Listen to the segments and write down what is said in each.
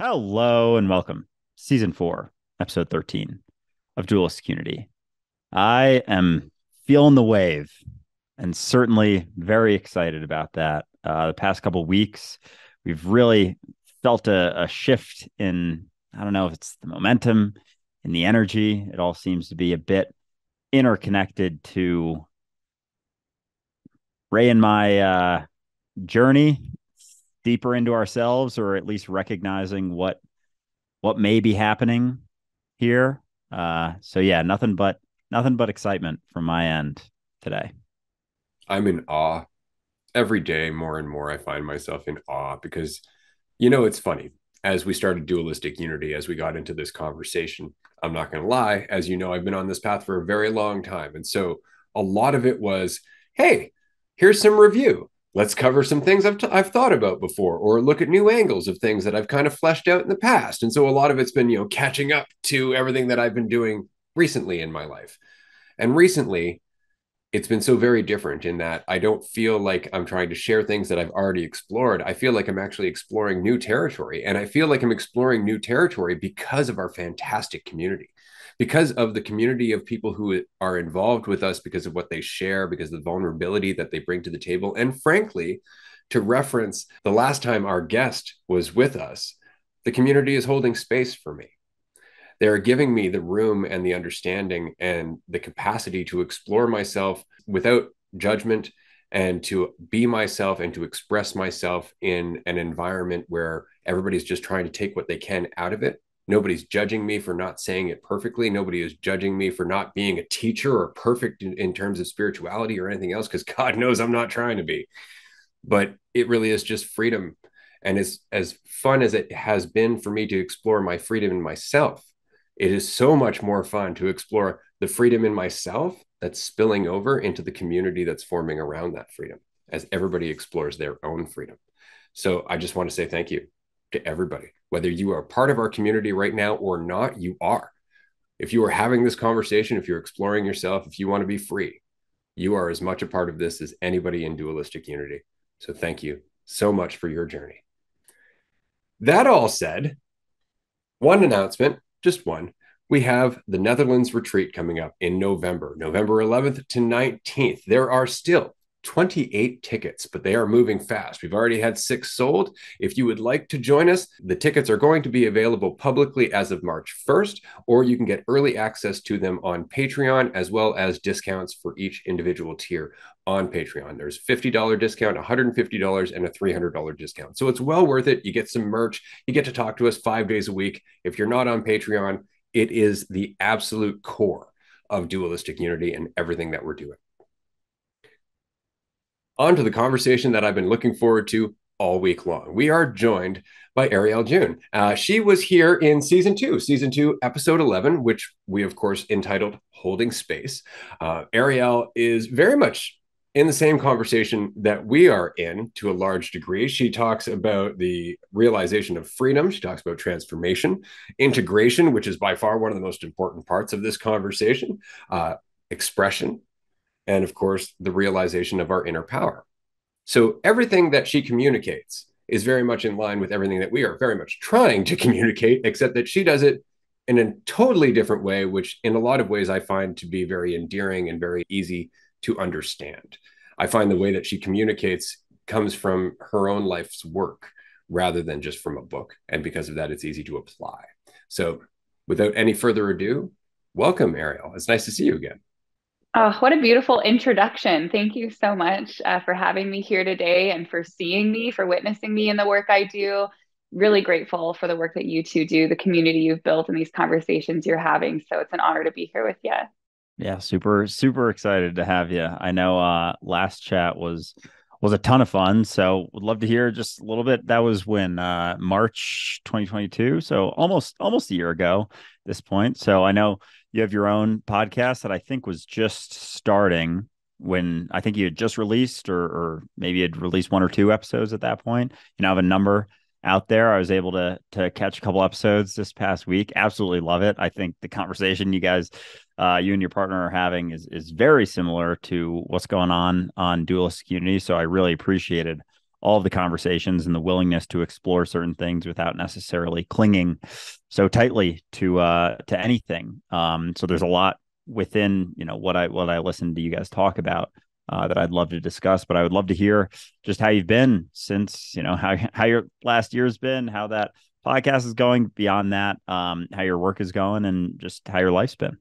Hello and welcome. Season four, episode 13 of Dualistic Unity. I am feeling the wave and certainly very excited about that. Uh, the past couple weeks, we've really felt a, a shift in, I don't know if it's the momentum and the energy. It all seems to be a bit interconnected to Ray and my uh, journey deeper into ourselves or at least recognizing what what may be happening here. Uh, so yeah, nothing but nothing but excitement from my end today. I'm in awe. Every day, more and more, I find myself in awe because, you know, it's funny. As we started dualistic unity, as we got into this conversation, I'm not going to lie, as you know, I've been on this path for a very long time. And so a lot of it was, hey, here's some review let's cover some things I've, t- I've thought about before or look at new angles of things that I've kind of fleshed out in the past. And so a lot of it's been, you know, catching up to everything that I've been doing recently in my life. And recently, it's been so very different in that I don't feel like I'm trying to share things that I've already explored. I feel like I'm actually exploring new territory. And I feel like I'm exploring new territory because of our fantastic community because of the community of people who are involved with us because of what they share, because of the vulnerability that they bring to the table. And frankly, to reference the last time our guest was with us, the community is holding space for me. They're giving me the room and the understanding and the capacity to explore myself without judgment and to be myself and to express myself in an environment where everybody's just trying to take what they can out of it Nobody's judging me for not saying it perfectly. Nobody is judging me for not being a teacher or perfect in, in terms of spirituality or anything else, because God knows I'm not trying to be. But it really is just freedom. And as, as fun as it has been for me to explore my freedom in myself, it is so much more fun to explore the freedom in myself that's spilling over into the community that's forming around that freedom as everybody explores their own freedom. So I just want to say thank you to everybody. Whether you are part of our community right now or not, you are. If you are having this conversation, if you're exploring yourself, if you want to be free, you are as much a part of this as anybody in dualistic unity. So thank you so much for your journey. That all said, one announcement, just one. We have the Netherlands retreat coming up in November, November 11th to 19th. There are still 28 tickets, but they are moving fast. We've already had six sold. If you would like to join us, the tickets are going to be available publicly as of March 1st, or you can get early access to them on Patreon, as well as discounts for each individual tier on Patreon. There's $50 discount, $150, and a $300 discount. So it's well worth it. You get some merch, you get to talk to us five days a week. If you're not on Patreon, it is the absolute core of dualistic unity and everything that we're doing on to the conversation that I've been looking forward to all week long. We are joined by Ariel June. Uh, she was here in season two, season two, episode 11, which we, of course, entitled Holding Space. Uh, Ariel is very much in the same conversation that we are in to a large degree. She talks about the realization of freedom. She talks about transformation, integration, which is by far one of the most important parts of this conversation, uh, expression, and of course, the realization of our inner power. So everything that she communicates is very much in line with everything that we are very much trying to communicate, except that she does it in a totally different way, which in a lot of ways I find to be very endearing and very easy to understand. I find the way that she communicates comes from her own life's work rather than just from a book. And because of that, it's easy to apply. So without any further ado, welcome, Ariel. It's nice to see you again. Oh, what a beautiful introduction. Thank you so much uh, for having me here today and for seeing me, for witnessing me in the work I do. Really grateful for the work that you two do, the community you've built, and these conversations you're having. So it's an honor to be here with you. Yeah, super, super excited to have you. I know uh last chat was was a ton of fun. So would love to hear just a little bit. That was when uh March 2022. So almost almost a year ago this point. So I know you have your own podcast that I think was just starting when I think you had just released, or, or maybe had released one or two episodes at that point. You know, have a number out there. I was able to to catch a couple episodes this past week. Absolutely love it. I think the conversation you guys, uh, you and your partner are having is is very similar to what's going on on Dualistic Unity. So I really appreciated all of the conversations and the willingness to explore certain things without necessarily clinging so tightly to uh to anything um so there's a lot within you know what i what i listen to you guys talk about uh, that I'd love to discuss. But I would love to hear just how you've been since you know how how your last year's been, how that podcast is going. Beyond that, um, how your work is going, and just how your life's been.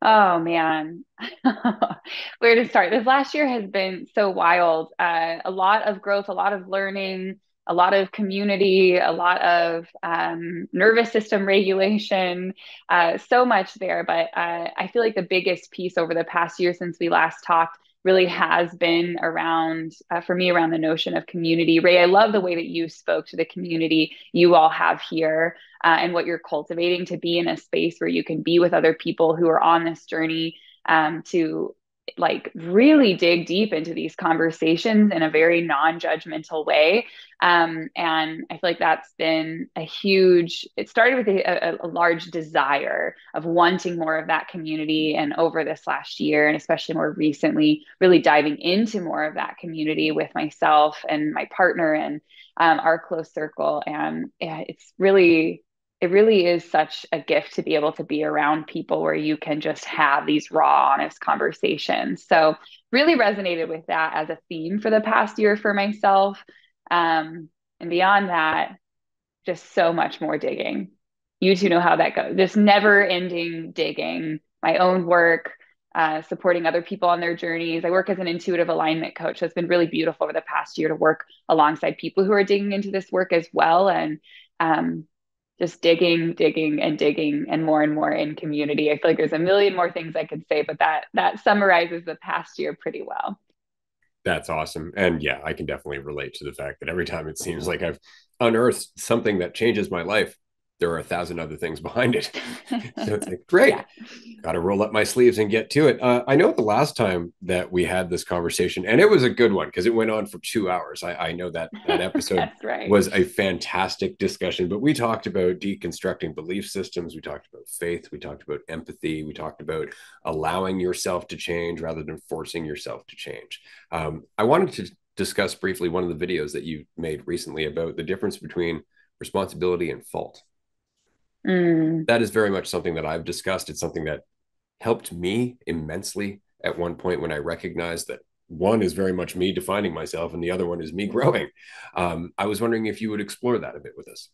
Oh man, where to start? This last year has been so wild. Uh, a lot of growth, a lot of learning, a lot of community, a lot of um, nervous system regulation, uh, so much there. But uh, I feel like the biggest piece over the past year since we last talked really has been around uh, for me around the notion of community. Ray i love the way that you spoke to the community you all have here uh, and what you're cultivating to be in a space where you can be with other people who are on this journey um, to like really dig deep into these conversations in a very non-judgmental way. Um, and i feel like that's been a huge it started with a, a, a, large desire of wanting more of that community and over this last year and especially more recently really diving into more of that community with myself and my partner and um, our close circle. And yeah, it's really it really is such a gift to be able to be around people where you can just have these raw, honest conversations. So, really resonated with that as a theme for the past year for myself. Um, and beyond that, just so much more digging. You two know how that goes. This never ending digging, my own work, uh, supporting other people on their journeys. I work as an intuitive alignment coach. So it's been really beautiful over the past year to work alongside people who are digging into this work as well. And um, just digging, digging, and digging, and more and more in community. I feel like there's a million more things I could say, but that that summarizes the past year pretty well. That's awesome, and yeah, I can definitely relate to the fact that every time it seems like I've unearthed something that changes my life, there are a thousand other things behind it. so it's like, great, yeah. got to roll up my sleeves and get to it. Uh, I know the last time that we had this conversation, and it was a good one because it went on for two hours. I, I know that that episode right. was a fantastic discussion, but we talked about deconstructing belief systems. We talked about faith. We talked about empathy. We talked about allowing yourself to change rather than forcing yourself to change. Um, I wanted to discuss briefly one of the videos that you made recently about the difference between responsibility and fault Mm. That is very much something that I've discussed. It's something that helped me immensely at one point when I recognized that one is very much me defining myself and the other one is me growing. Um, I was wondering if you would explore that a bit with us.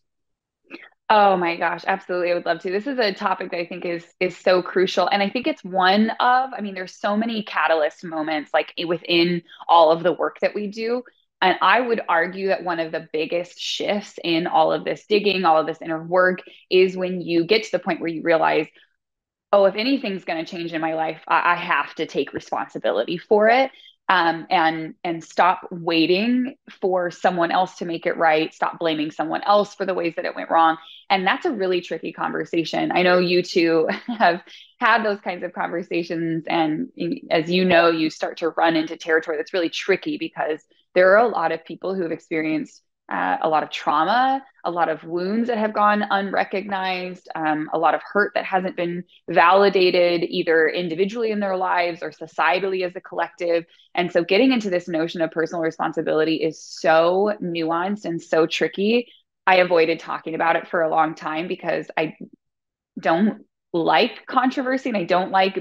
Oh my gosh, absolutely. I would love to. This is a topic that I think is is so crucial and I think it's one of I mean there's so many catalyst moments like within all of the work that we do and I would argue that one of the biggest shifts in all of this digging, all of this inner work is when you get to the point where you realize, oh, if anything's going to change in my life, I, I, have to take responsibility for it. Um, and and stop waiting for someone else to make it right. Stop blaming someone else for the ways that it went wrong. And that's a really tricky conversation. I know you two have had those kinds of conversations, and as you know, you start to run into territory that's really tricky because there are a lot of people who have experienced uh, a lot of trauma, a lot of wounds that have gone unrecognized, um, a lot of hurt that hasn't been validated either individually in their lives or societally as a collective. And so, getting into this notion of personal responsibility is so nuanced and so tricky. I avoided talking about it for a long time because I don't like controversy and I don't like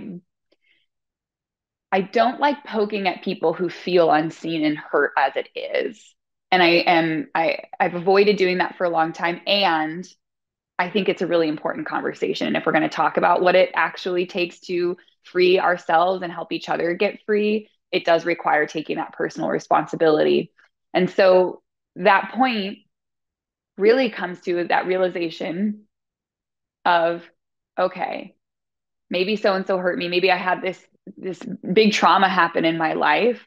I don't like poking at people who feel unseen and hurt as it is. And I am I I've avoided doing that for a long time and I think it's a really important conversation and if we're going to talk about what it actually takes to free ourselves and help each other get free, it does require taking that personal responsibility. And so that point really comes to that realization of okay, maybe so and so hurt me, maybe I had this this big trauma happen in my life.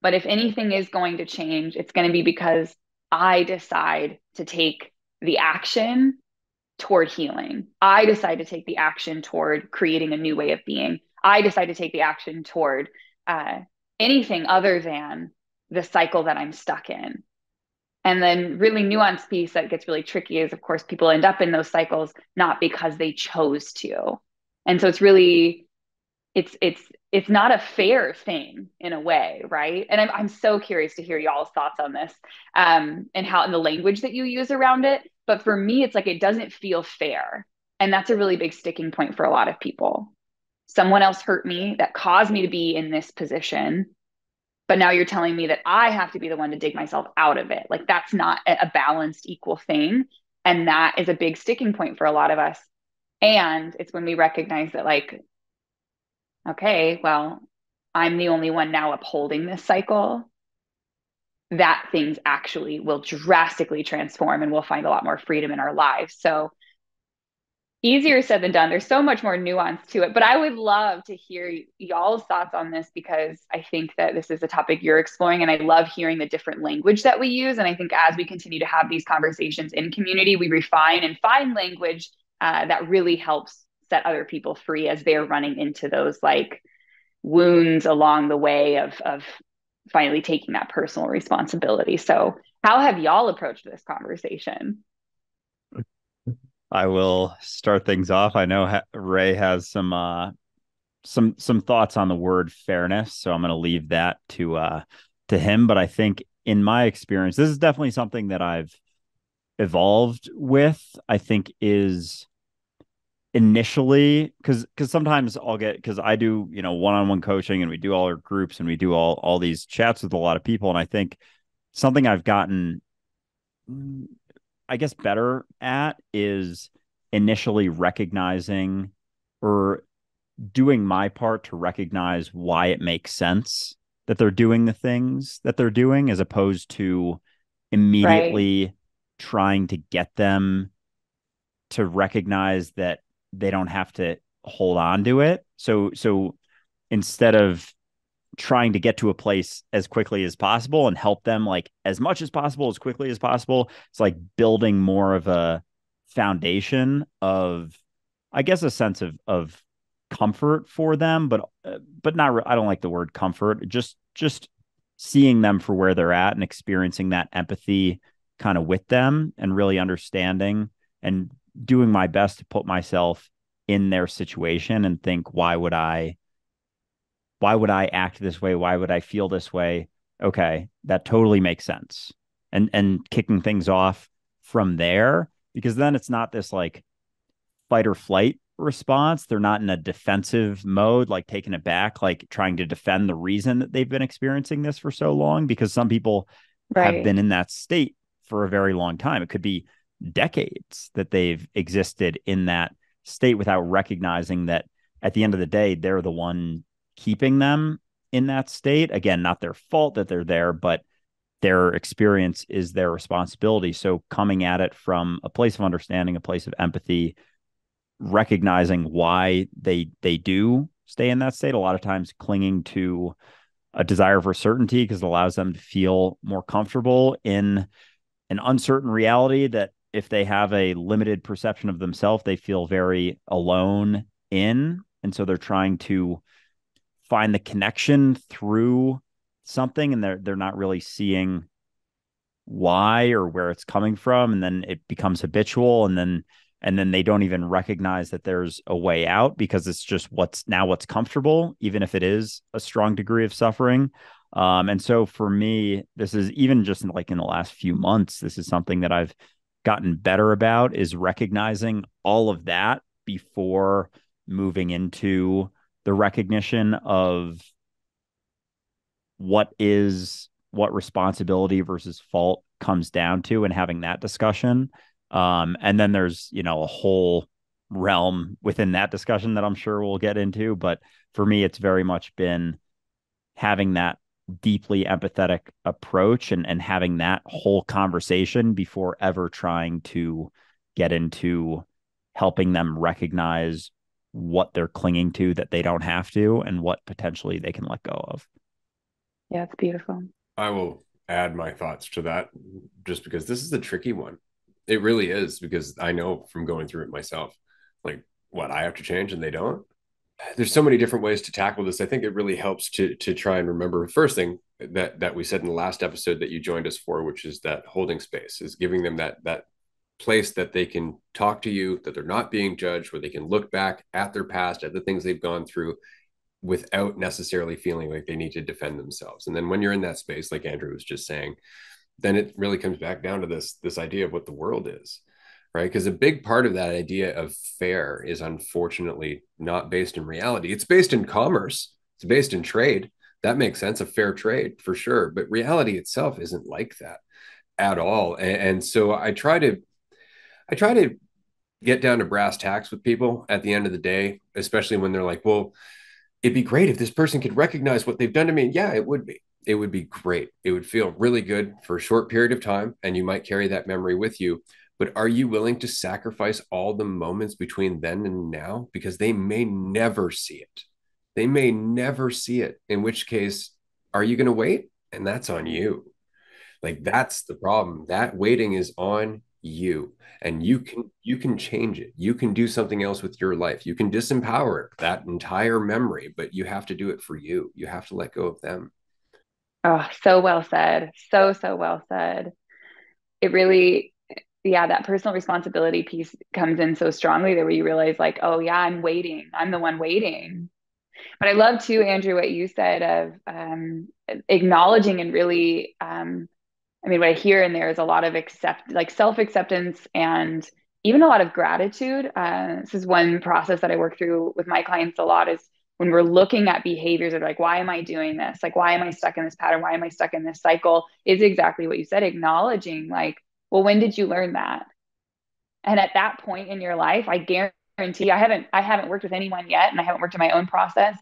But if anything is going to change, it's going to be because I decide to take the action toward healing. I decide to take the action toward creating a new way of being. I decide to take the action toward uh, anything other than the cycle that I'm stuck in. And then, really nuanced piece that gets really tricky is, of course, people end up in those cycles not because they chose to. And so it's really it's it's it's not a fair thing in a way, right? And I'm, I'm so curious to hear y'all's thoughts on this um, and how and the language that you use around it. But for me, it's like it doesn't feel fair. And that's a really big sticking point for a lot of people. Someone else hurt me that caused me to be in this position. But now you're telling me that I have to be the one to dig myself out of it. Like that's not a balanced, equal thing. And that is a big sticking point for a lot of us. And it's when we recognize that, like, okay, well, I'm the only one now upholding this cycle, that things actually will drastically transform and we'll find a lot more freedom in our lives. So, easier said than done. There's so much more nuance to it, but I would love to hear y'all's thoughts on this because I think that this is a topic you're exploring and I love hearing the different language that we use. And I think as we continue to have these conversations in community, we refine and find language uh, that really helps set other people free as they're running into those like wounds along the way of of finally taking that personal responsibility. So, how have y'all approached this conversation? I will start things off. I know Ray has some uh, some some thoughts on the word fairness, so I'm going to leave that to uh, to him. But I think, in my experience, this is definitely something that I've evolved with. I think is initially because because sometimes I'll get because I do you know one on one coaching and we do all our groups and we do all all these chats with a lot of people and I think something I've gotten I guess better at is initially recognizing or doing my part to recognize why it makes sense that they're doing the things that they're doing as opposed to immediately right. trying to get them to recognize that they don't have to hold on to it. So so instead of trying to get to a place as quickly as possible and help them like as much as possible as quickly as possible, it's like building more of a foundation of I guess a sense of of comfort for them, but but not I don't like the word comfort. Just just seeing them for where they're at and experiencing that empathy kind of with them and really understanding and doing my best to put myself in their situation and think why would i why would i act this way? Why would i feel this way? Okay that totally makes sense. And and kicking things off from there because then it's not this like fight or flight response. They're not in a defensive mode like taking it back like trying to defend the reason that they've been experiencing this for so long because some people right. have been in that state for a very long time. It could be decades that they've existed in that state without recognizing that at the end of the day, they're the one keeping them in that state. Again, not their fault that they're there, but their experience is their responsibility. So coming at it from a place of understanding, a place of empathy, recognizing why they they do stay in that state, a lot of times clinging to a desire for certainty because it allows them to feel more comfortable in an uncertain reality that if they have a limited perception of themselves, they feel very alone in. And so they're trying to find the connection through something and they're they're not really seeing why or where it's coming from and then it becomes habitual and then and then they don't even recognize that there's a way out because it's just what's now what's comfortable even if it is a strong degree of suffering um and so for me this is even just like in the last few months this is something that I've gotten better about is recognizing all of that before moving into the recognition of what is what responsibility versus fault comes down to and having that discussion. Um, and then there's you know a whole realm within that discussion that i'm sure we'll get into but for me it's very much been having that deeply empathetic approach and, and having that whole conversation before ever trying to get into helping them recognize what they're clinging to that they don't have to and what potentially they can let go of. Yeah, it's beautiful. I will add my thoughts to that just because this is a tricky one. It really is because I know from going through it myself, like what I have to change and they don't there's so many different ways to tackle this. I think it really helps to to try and remember first thing that that we said in the last episode that you joined us for, which is that holding space, is giving them that that place that they can talk to you, that they're not being judged, where they can look back at their past, at the things they've gone through, without necessarily feeling like they need to defend themselves. And then when you're in that space, like Andrew was just saying, then it really comes back down to this this idea of what the world is right? Because a big part of that idea of fair is unfortunately not based in reality. It's based in commerce. It's based in trade. That makes sense a fair trade for sure. But reality itself isn't like that at all. And, and so i try to i try to get down to brass tacks with people at the end of the day especially when they're like well it'd be great if this person could recognize what they've done to me. Yeah it would be. It would be great. It would feel really good for a short period of time, and you might carry that memory with you. But are you willing to sacrifice all the moments between then and now? Because they may never see it. They may never see it, in which case, are you going to wait? And that's on you. Like that's the problem. That waiting is on you and you can you can change it you can do something else with your life you can disempower that entire memory but you have to do it for you you have to let go of them Oh, so well said. So, so well said. It really, yeah, that personal responsibility piece comes in so strongly that where you realize, like, oh, yeah, I'm waiting. I'm the one waiting. But I love too, Andrew, what you said of um, acknowledging and really, um, I mean, what I hear in there is a lot of accept, like self acceptance and even a lot of gratitude. Uh, this is one process that I work through with my clients a lot is when we're looking at behaviors of like why am i doing this like why am i stuck in this pattern why am i stuck in this cycle is exactly what you said acknowledging like well when did you learn that? And at that point in your life i guarantee i haven't i haven't worked with anyone yet and i haven't worked in my own process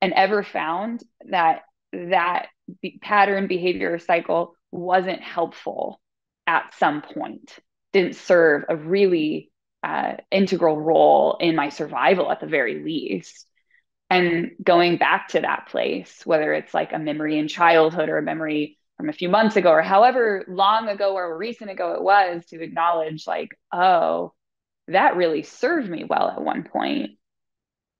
and ever found that that be- pattern behavior cycle wasn't helpful at some point didn't serve a really uh, integral role in my survival at the very least. And going back to that place, whether it's like a memory in childhood or a memory from a few months ago or however long ago or recent ago it was, to acknowledge, like, oh, that really served me well at one.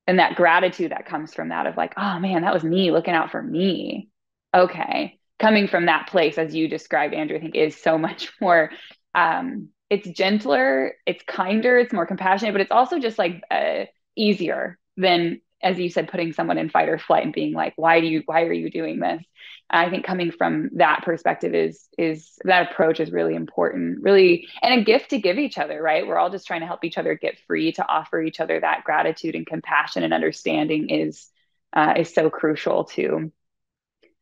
And that gratitude that comes from that of like, oh man, that was me looking out for me. Okay. Coming from that place, as you described, Andrew, I think is so much more um, it's gentler, it's kinder, it's more compassionate, but it's also just like uh, easier than as you said, putting someone in fight or flight and being like, why do you, why are you doing this? I think coming from that perspective is, is that approach is really important, really, and a gift to give each other, right? We're all just trying to help each other get free to offer each other that gratitude and compassion and understanding is, uh, is so crucial to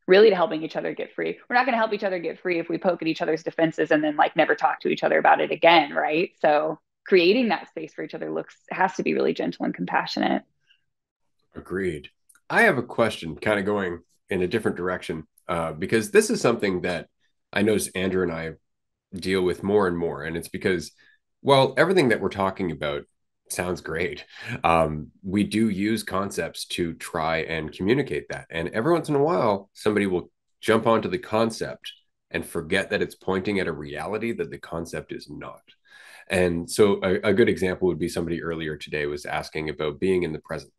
really to helping each other get free. We're not going to help each other get free if we poke at each other's defenses and then like never talk to each other about it again, right? So creating that space for each other looks has to be really gentle and compassionate. Agreed. I have a question kind of going in a different direction uh, because this is something that I notice Andrew and I deal with more and more. And it's because, well, everything that we're talking about sounds great. Um, we do use concepts to try and communicate that. And every once in a while, somebody will jump onto the concept and forget that it's pointing at a reality that the concept is not. And so a, a good example would be somebody earlier today was asking about being in the present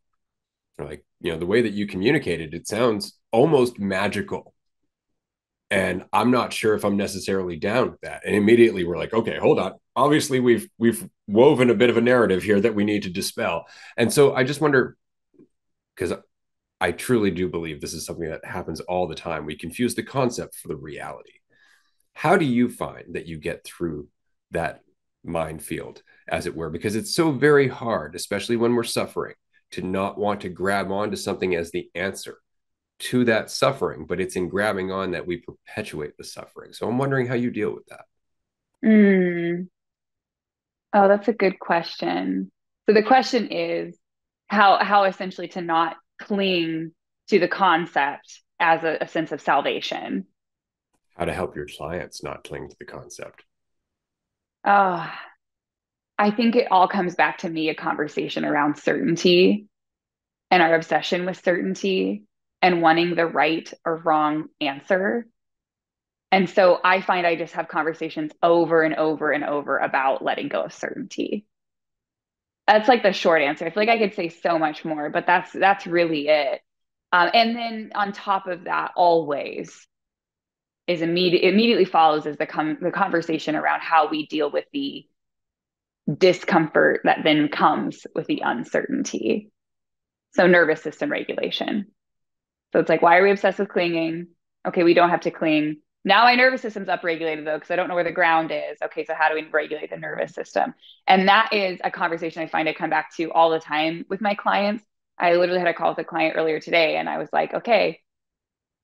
like you know the way that you communicated it sounds almost magical. And i'm not sure if i'm necessarily down with that. And immediately we're like okay hold on. Obviously we've we've woven a bit of a narrative here that we need to dispel. And so i just wonder because i truly do believe this is something that happens all the time. We confuse the concept for the reality. How do you find that you get through that minefield as it were? Because it's so very hard especially when we're suffering to not want to grab onto something as the answer to that suffering, but it's in grabbing on that we perpetuate the suffering. So I'm wondering how you deal with that. Mm. Oh, that's a good question. So the question is how how essentially to not cling to the concept as a, a sense of salvation. How to help your clients not cling to the concept. Oh, I think it all comes back to me a conversation around certainty and our obsession with certainty and wanting the right or wrong answer. And so I find I just have conversations over and over and over about letting go of certainty. That's like the short answer. I feel like I could say so much more, but that's that's really it. Um, and then on top of that, always is immediate immediately follows is the com- the conversation around how we deal with the discomfort that then comes with the uncertainty. So nervous system regulation. So it's like, why are we obsessed with clinging? Okay, we don't have to cling. Now my nervous system's upregulated though, because I don't know where the ground is. Okay, so how do we regulate the nervous system? And that is a conversation I find I come back to all the time with my clients. I literally had a call with a client earlier today, and I was like, okay,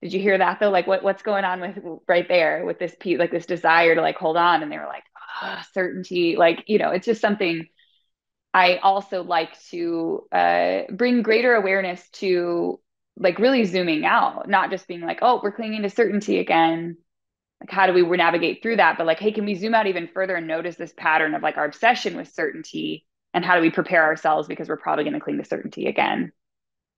did you hear that though? Like what what's going on with right there with this like this desire to like hold on? And they were like, oh, certainty. Like, you know, it's just something I also like to uh, bring greater awareness to like really zooming out, not just being like, oh, we're clinging to certainty again. Like, how do we navigate through that? But like, hey, can we zoom out even further and notice this pattern of like our obsession with certainty? And how do we prepare ourselves because we're probably going to cling to certainty again?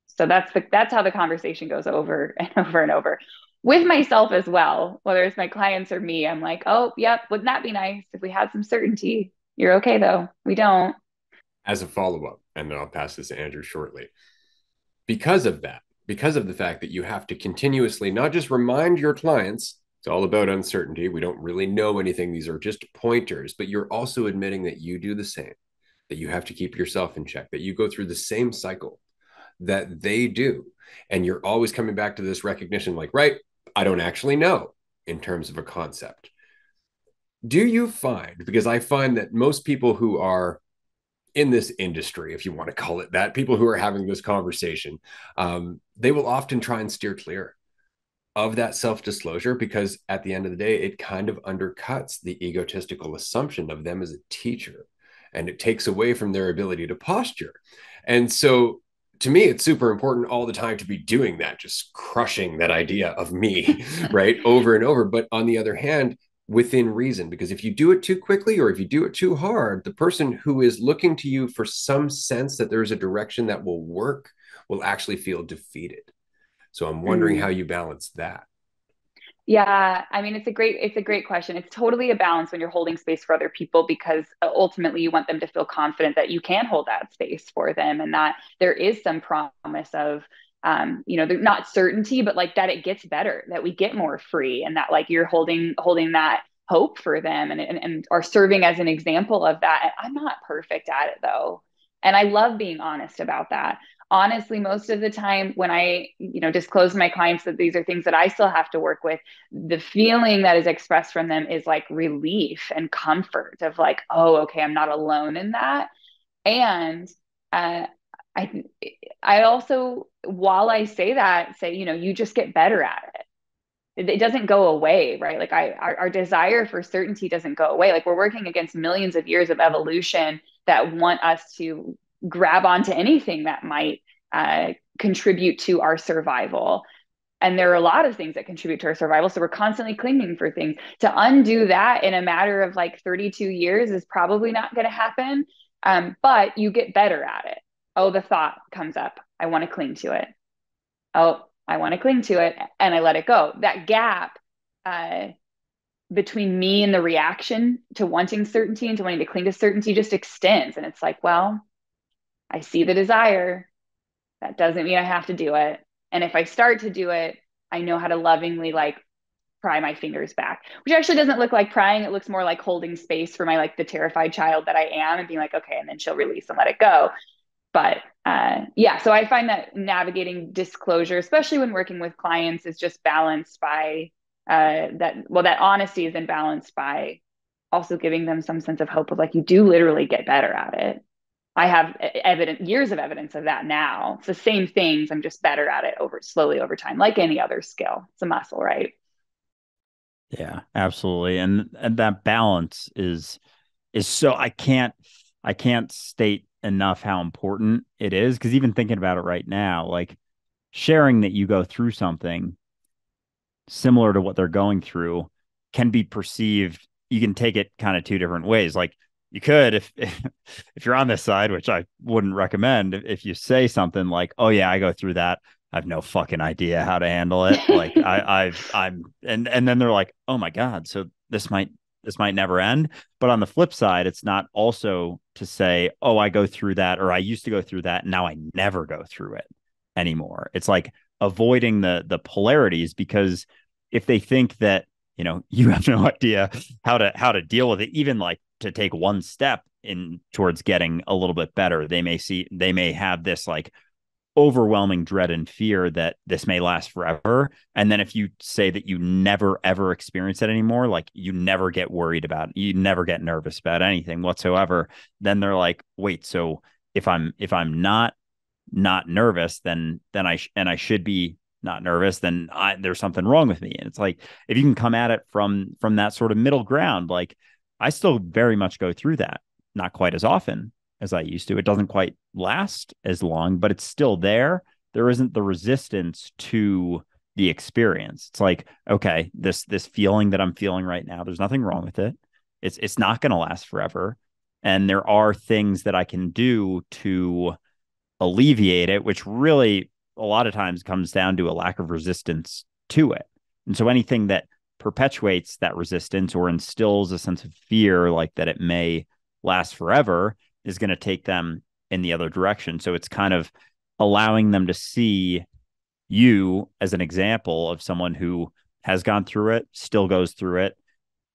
So that's the that's how the conversation goes over and over and over with myself as well, whether it's my clients or me. I'm like, oh, yep, wouldn't that be nice if we had some certainty? You're okay though. We don't. As a follow up, and then I'll pass this to Andrew shortly. Because of that, because of the fact that you have to continuously not just remind your clients it's all about uncertainty. We don't really know anything. These are just pointers, but you're also admitting that you do the same, that you have to keep yourself in check, that you go through the same cycle that they do. And you're always coming back to this recognition like, right, I don't actually know in terms of a concept. Do you find, because I find that most people who are in this industry, if you want to call it that, people who are having this conversation, um, they will often try and steer clear of that self disclosure because at the end of the day, it kind of undercuts the egotistical assumption of them as a teacher and it takes away from their ability to posture. And so to me, it's super important all the time to be doing that, just crushing that idea of me, right? Over and over. But on the other hand, within reason, because if you do it too quickly or if you do it too hard, the person who is looking to you for some sense that there's a direction that will work will actually feel defeated. So I'm wondering mm. how you balance that. Yeah, I mean it's a great it's a great question. It's totally a balance when you're holding space for other people because uh, ultimately you want them to feel confident that you can hold that space for them and that there is some promise of um, you know, not certainty, but like that it gets better, that we get more free and that like you're holding holding that hope for them and, and, and are serving as an example of that. I'm not perfect at it though. And I love being honest about that honestly most of the time when i you know disclose my clients that these are things that i still have to work with the feeling that is expressed from them is like relief and comfort of like oh okay i'm not alone in that. And uh, i i also while i say that say you know you just get better at it it doesn't go away right? Like i our, our, desire for certainty doesn't go away. Like we're working against millions of years of evolution that want us to grab onto anything that might uh, contribute to our survival. And there are a lot of things that contribute to our survival. So we're constantly clinging for things. To undo that in a matter of like 32 years is probably not going to happen. Um, but you get better at it. Oh, the thought comes up. I want to cling to it. Oh, I want to cling to it. And I let it go. That gap uh, between me and the reaction to wanting certainty and to wanting to cling to certainty just extends. And it's like, well, I see the desire. That doesn't mean I have to do it. And if I start to do it, I know how to lovingly like pry my fingers back, which actually doesn't look like prying. It looks more like holding space for my like the terrified child that I am and being like, okay, and then she'll release and let it go. But uh, yeah, so I find that navigating disclosure, especially when working with clients, is just balanced by uh, that. Well, that honesty is then balanced by also giving them some sense of hope of like you do literally get better at it I have evidence, years of evidence of that now. It's the same things. I'm just better at it over slowly over time, like any other skill. It's a muscle, right? Yeah, absolutely. And and that balance is is so I can't I can't state enough how important it is because even thinking about it right now, like sharing that you go through something similar to what they're going through can be perceived you can take it kind of two different ways like you could if if you're on this side, which I wouldn't recommend. If you say something like, "Oh yeah, I go through that," I have no fucking idea how to handle it. Like I, I've I'm and and then they're like, "Oh my god," so this might this might never end. But on the flip side, it's not also to say, "Oh, I go through that," or "I used to go through that, now I never go through it anymore." It's like avoiding the the polarities because if they think that you know you have no idea how to how to deal with it even like to take one step in towards getting a little bit better they may see they may have this like overwhelming dread and fear that this may last forever. And then if you say that you never ever experience it anymore, like you never get worried about, you never get nervous about anything whatsoever, then they're like, wait, so if I'm if I'm not not nervous, then then I sh- and I should be not nervous, then I, there's something wrong with me. And it's like if you can come at it from from that sort of middle ground, like I still very much go through that, not quite as often, as I used to. It doesn't quite last as long, but it's still there. There isn't the resistance to the experience. It's like, okay, this this feeling that I'm feeling right now, there's nothing wrong with it. It's it's not going to last forever. And there are things that I can do to alleviate it, which really a lot of times comes down to a lack of resistance to it. And so anything that perpetuates that resistance or instills a sense of fear like that it may last forever is going to take them in the other direction. So it's kind of allowing them to see you as an example of someone who has gone through it, still goes through it,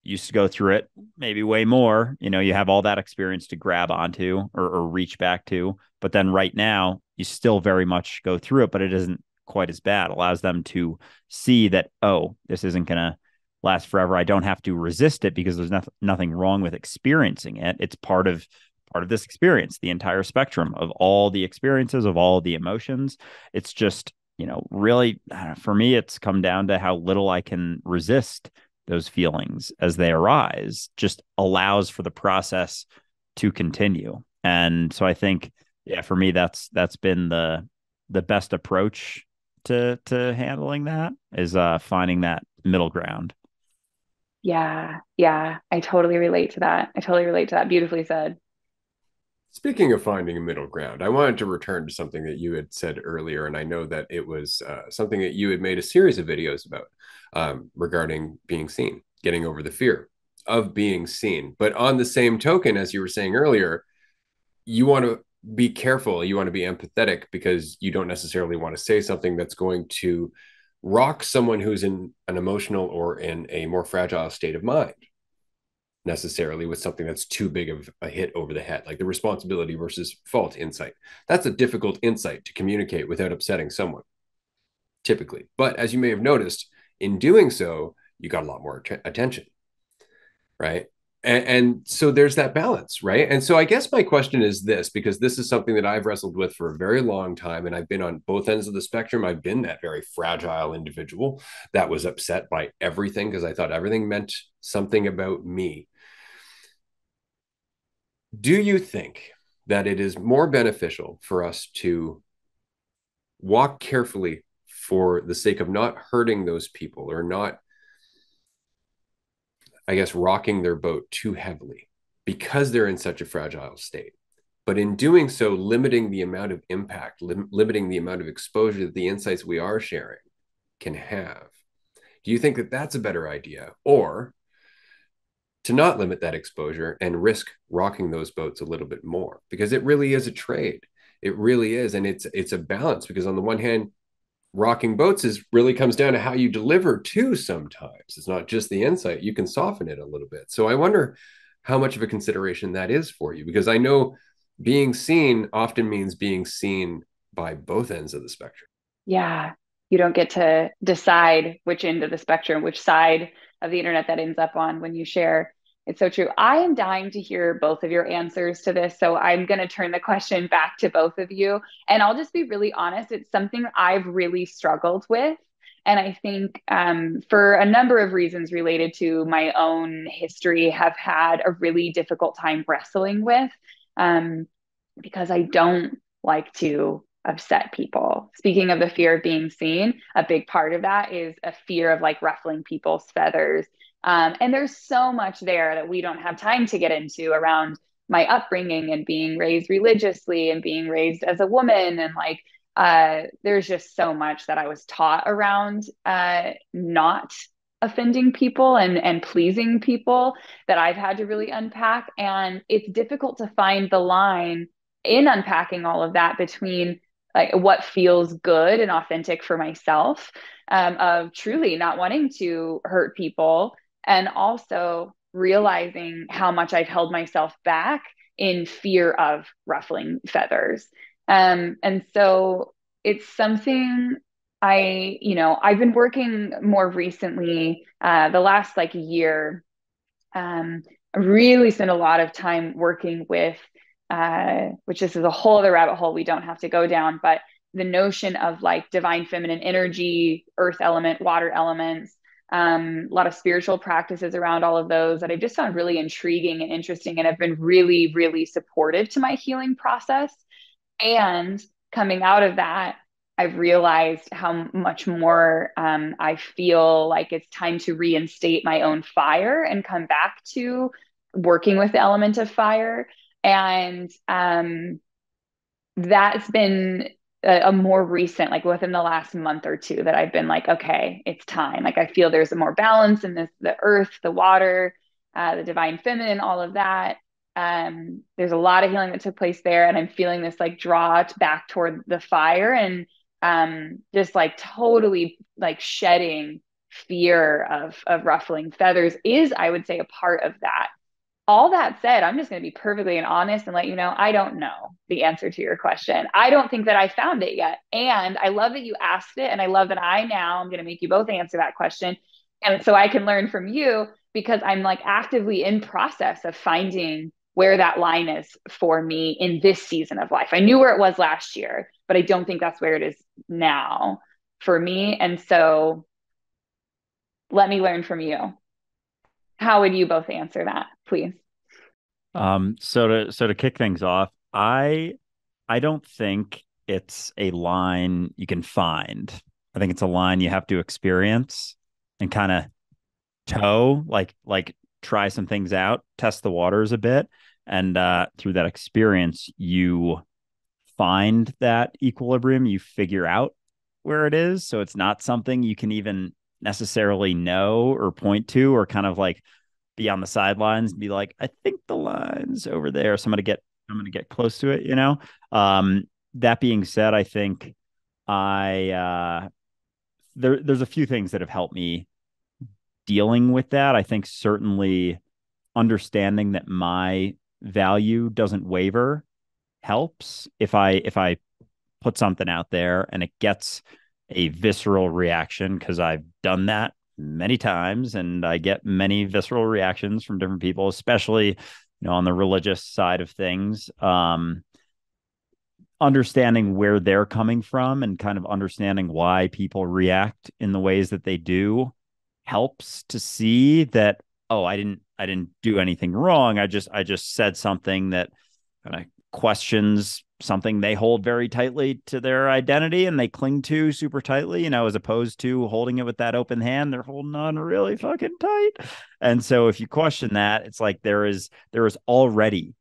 used to go through it, maybe way more. You know, you have all that experience to grab onto or, or reach back to. But then right now, you still very much go through it, but it isn't quite as bad. It allows them to see that, oh, this isn't going to last forever. I don't have to resist it because there's nothing nothing wrong with experiencing it. It's part of part of this experience, the entire spectrum of all the experiences, of all the emotions. It's just, you know, really uh, for me, it's come down to how little I can resist those feelings as they arise, just allows for the process to continue. And so I think, yeah, for me, that's that's been the the best approach to to handling that is uh finding that middle ground. Yeah, yeah, I totally relate to that. I totally relate to that. Beautifully said. Speaking of finding a middle ground, I wanted to return to something that you had said earlier, and I know that it was uh, something that you had made a series of videos about um, regarding being seen, getting over the fear of being seen. But on the same token, as you were saying earlier, you want to be careful, you want to be empathetic because you don't necessarily want to say something that's going to rock someone who's in an emotional or in a more fragile state of mind necessarily with something that's too big of a hit over the head, like the responsibility versus fault insight. That's a difficult insight to communicate without upsetting someone, typically. But as you may have noticed, in doing so, you got a lot more attention, right? And, and, so there's that balance, right? And so I guess my question is this because this is something that I've wrestled with for a very long time. And I've been on both ends of the spectrum. I've been that very fragile individual that was upset by everything because I thought everything meant something about me. Do you think that it is more beneficial for us to walk carefully for the sake of not hurting those people or not I guess, rocking their boat too heavily because they're in such a fragile state. But in doing so, limiting the amount of impact, lim- limiting the amount of exposure that the insights we are sharing can have. Do you think that that's a better idea? Or to not limit that exposure and risk rocking those boats a little bit more? Because it really is a trade. It really is. And it's it's a balance because on the one hand, rocking boats is really comes down to how you deliver too sometimes it's not just the insight you can soften it a little bit so i wonder how much of a consideration that is for you because i know being seen often means being seen by both ends of the spectrum yeah you don't get to decide which end of the spectrum which side of the internet that ends up on when you share it's so true. I am dying to hear both of your answers to this. So I'm going to turn the question back to both of you. And I'll just be really honest. It's something I've really struggled with. And I think um, for a number of reasons related to my own history, have had a really difficult time wrestling with um, because I don't like to upset people. Speaking of the fear of being seen, a big part of that is a fear of like ruffling people's feathers um, and there's so much there that we don't have time to get into around my upbringing and being raised religiously and being raised as a woman. And like uh, there's just so much that I was taught around uh, not offending people and and pleasing people that I've had to really unpack. And it's difficult to find the line in unpacking all of that between like what feels good and authentic for myself um, of truly not wanting to hurt people and also realizing how much I've held myself back in fear of ruffling feathers. Um, and so it's something I, you know, I've been working more recently, uh, the last like year. Um, I really spent a lot of time working with, uh, which this is a whole other rabbit hole we don't have to go down, but the notion of like divine feminine energy, earth element, water elements, um, a lot of spiritual practices around all of those that I've just found really intriguing and interesting and have been really, really supportive to my healing process. And coming out of that, I've realized how much more um, I feel like it's time to reinstate my own fire and come back to working with the element of fire. And um, that's been a, a, more recent, like within the last month or two, that I've been like, okay, it's time. Like I feel there's a more balance in this, the earth, the water, uh, the divine feminine, all of that. Um, there's a lot of healing that took place there, and I'm feeling this like draw back toward the fire and um, just like totally like shedding fear of of ruffling feathers is i would say a part of that all that said i'm just going to be perfectly honest and let you know i don't know the answer to your question. I don't think that i found it yet. And i love that you asked it and i love that i now i'm going to make you both answer that question. And so i can learn from you because i'm like actively in process of finding where that line is for me in this season of life. I knew where it was last year but I don't think that's where it is now for me. And so let me learn from you. How would you both answer that, please? Um, so to so to kick things off, I I don't think it's a line you can find. I think it's a line you have to experience and kind of toe, like like try some things out, test the waters a bit, and uh, through that experience, you find that equilibrium, you figure out where it is. So it's not something you can even necessarily know or point to or kind of like be on the sidelines and be like, I think the line's over there. So I'm gonna get I'm gonna get close to it, you know. Um, that being said, I think I uh there there's a few things that have helped me dealing with that. I think certainly understanding that my value doesn't waver helps if I if I put something out there and it gets a visceral reaction because I've done that many times and I get many visceral reactions from different people, especially you know on the religious side of things. Um, understanding where they're coming from and kind of understanding why people react in the ways that they do helps to see that oh i didn't i didn't do anything wrong i just i just said something that kind of questions something they hold very tightly to their identity and they cling to super tightly, you know, as opposed to holding it with that open hand, they're holding on really fucking tight. And so if you question that, it's like there is there is already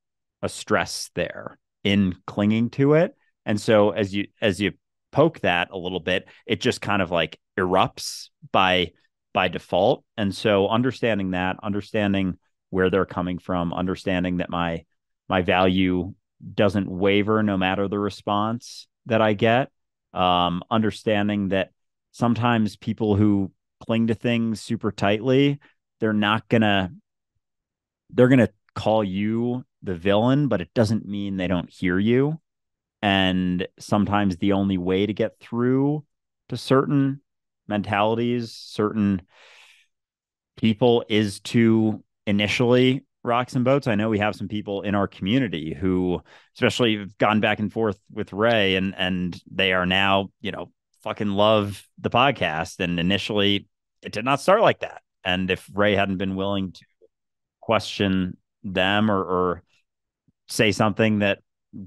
a stress there in clinging to it. And so as you as you poke that a little bit, it just kind of like erupts by by default. And so understanding that, understanding where they're coming from, understanding that my my value doesn't waver no matter the response that I get. Um, understanding that sometimes people who cling to things super tightly, they're not gonna they're gonna call you the villain, but it doesn't mean they don't hear you. And sometimes the only way to get through to certain mentalities, certain people is to initially rocks and boats. I know we have some people in our community who, especially, have gone back and forth with Ray, and and they are now, you know, fucking love the podcast. And initially, it did not start like that. And if Ray hadn't been willing to question them or, or say something that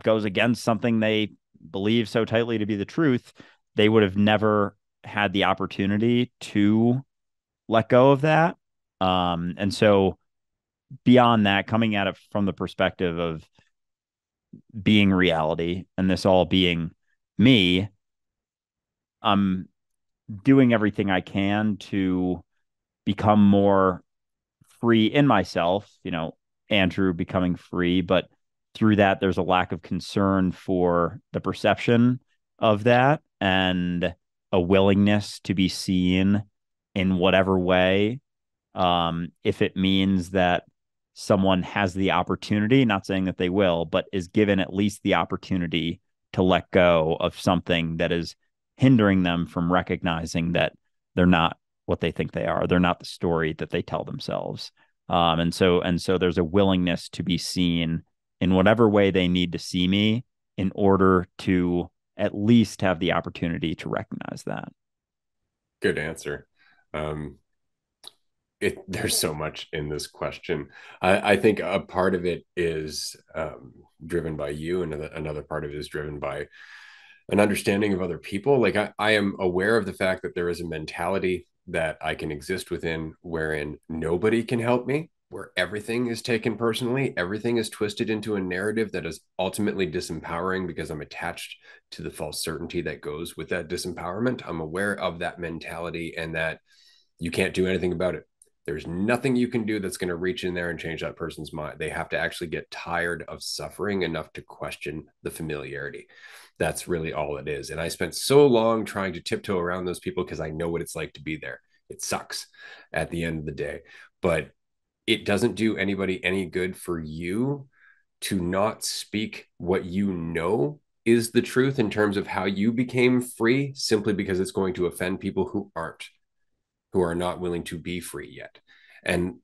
goes against something they believe so tightly to be the truth, they would have never had the opportunity to let go of that. Um, and so beyond that, coming at it from the perspective of being reality and this all being me, I'm doing everything I can to become more free in myself, you know, Andrew becoming free, but through that, there's a lack of concern for the perception of that and a willingness to be seen in whatever way. Um, if it means that someone has the opportunity, not saying that they will, but is given at least the opportunity to let go of something that is hindering them from recognizing that they're not what they think they are. They're not the story that they tell themselves. Um, and so and so there's a willingness to be seen in whatever way they need to see me in order to at least have the opportunity to recognize that. Good answer. Um, it, there's so much in this question. I, I think a part of it is um, driven by you, and another part of it is driven by an understanding of other people. Like I, I am aware of the fact that there is a mentality that I can exist within wherein nobody can help me, where everything is taken personally, everything is twisted into a narrative that is ultimately disempowering because I'm attached to the false certainty that goes with that disempowerment. I'm aware of that mentality and that you can't do anything about it. There's nothing you can do that's going to reach in there and change that person's mind. They have to actually get tired of suffering enough to question the familiarity. That's really all it is. And I spent so long trying to tiptoe around those people because I know what it's like to be there. It sucks at the end of the day, but it doesn't do anybody any good for you to not speak what you know is the truth in terms of how you became free simply because it's going to offend people who aren't who are not willing to be free yet. And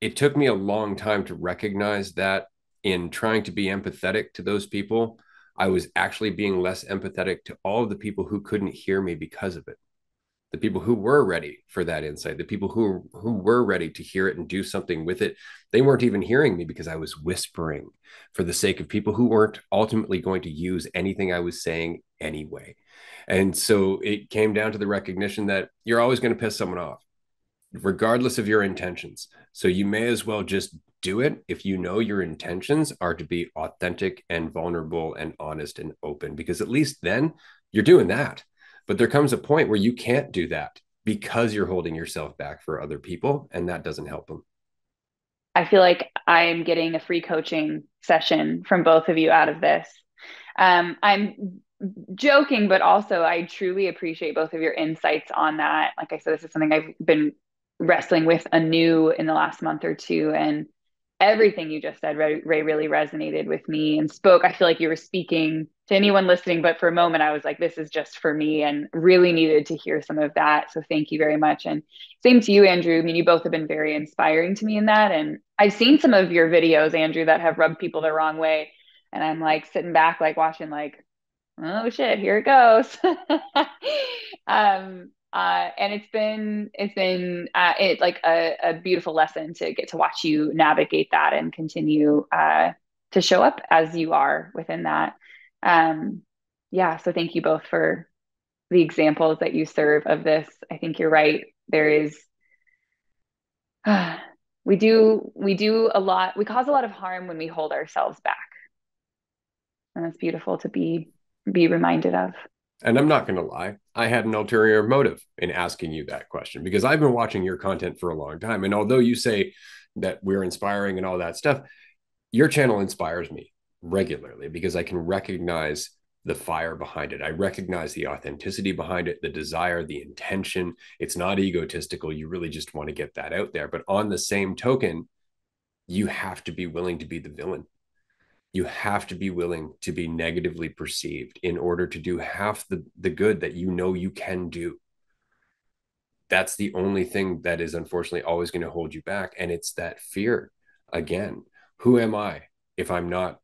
it took me a long time to recognize that in trying to be empathetic to those people, I was actually being less empathetic to all of the people who couldn't hear me because of it. The people who were ready for that insight, the people who who were ready to hear it and do something with it, they weren't even hearing me because I was whispering for the sake of people who weren't ultimately going to use anything I was saying anyway. And so it came down to the recognition that you're always going to piss someone off, regardless of your intentions. So you may as well just do it if you know your intentions are to be authentic and vulnerable and honest and open, because at least then you're doing that. But there comes a point where you can't do that because you're holding yourself back for other people, and that doesn't help them. I feel like I'm getting a free coaching session from both of you out of this. Um, I'm joking, but also I truly appreciate both of your insights on that. Like I said, this is something I've been wrestling with anew in the last month or two. And everything you just said, Ray, Ray, really resonated with me and spoke. I feel like you were speaking to anyone listening, but for a moment, I was like, this is just for me and really needed to hear some of that. So thank you very much. And same to you, Andrew. I mean, you both have been very inspiring to me in that. And I've seen some of your videos, Andrew, that have rubbed people the wrong way. And I'm like sitting back, like watching, like, oh shit, here it goes. um, uh, and it's been it's been uh, it like a, a, beautiful lesson to get to watch you navigate that and continue uh, to show up as you are within that. Um, yeah, so thank you both for the examples that you serve of this. I think you're right. There is we do we do a lot. We cause a lot of harm when we hold ourselves back, and it's beautiful to be be reminded of. And I'm not going to lie, I had an ulterior motive in asking you that question because I've been watching your content for a long time. And although you say that we're inspiring and all that stuff, your channel inspires me regularly because I can recognize the fire behind it. I recognize the authenticity behind it, the desire, the intention. It's not egotistical. You really just want to get that out there. But on the same token, you have to be willing to be the villain you have to be willing to be negatively perceived in order to do half the, the good that you know you can do. That's the only thing that is unfortunately always going to hold you back. And it's that fear again. Who am I if I'm not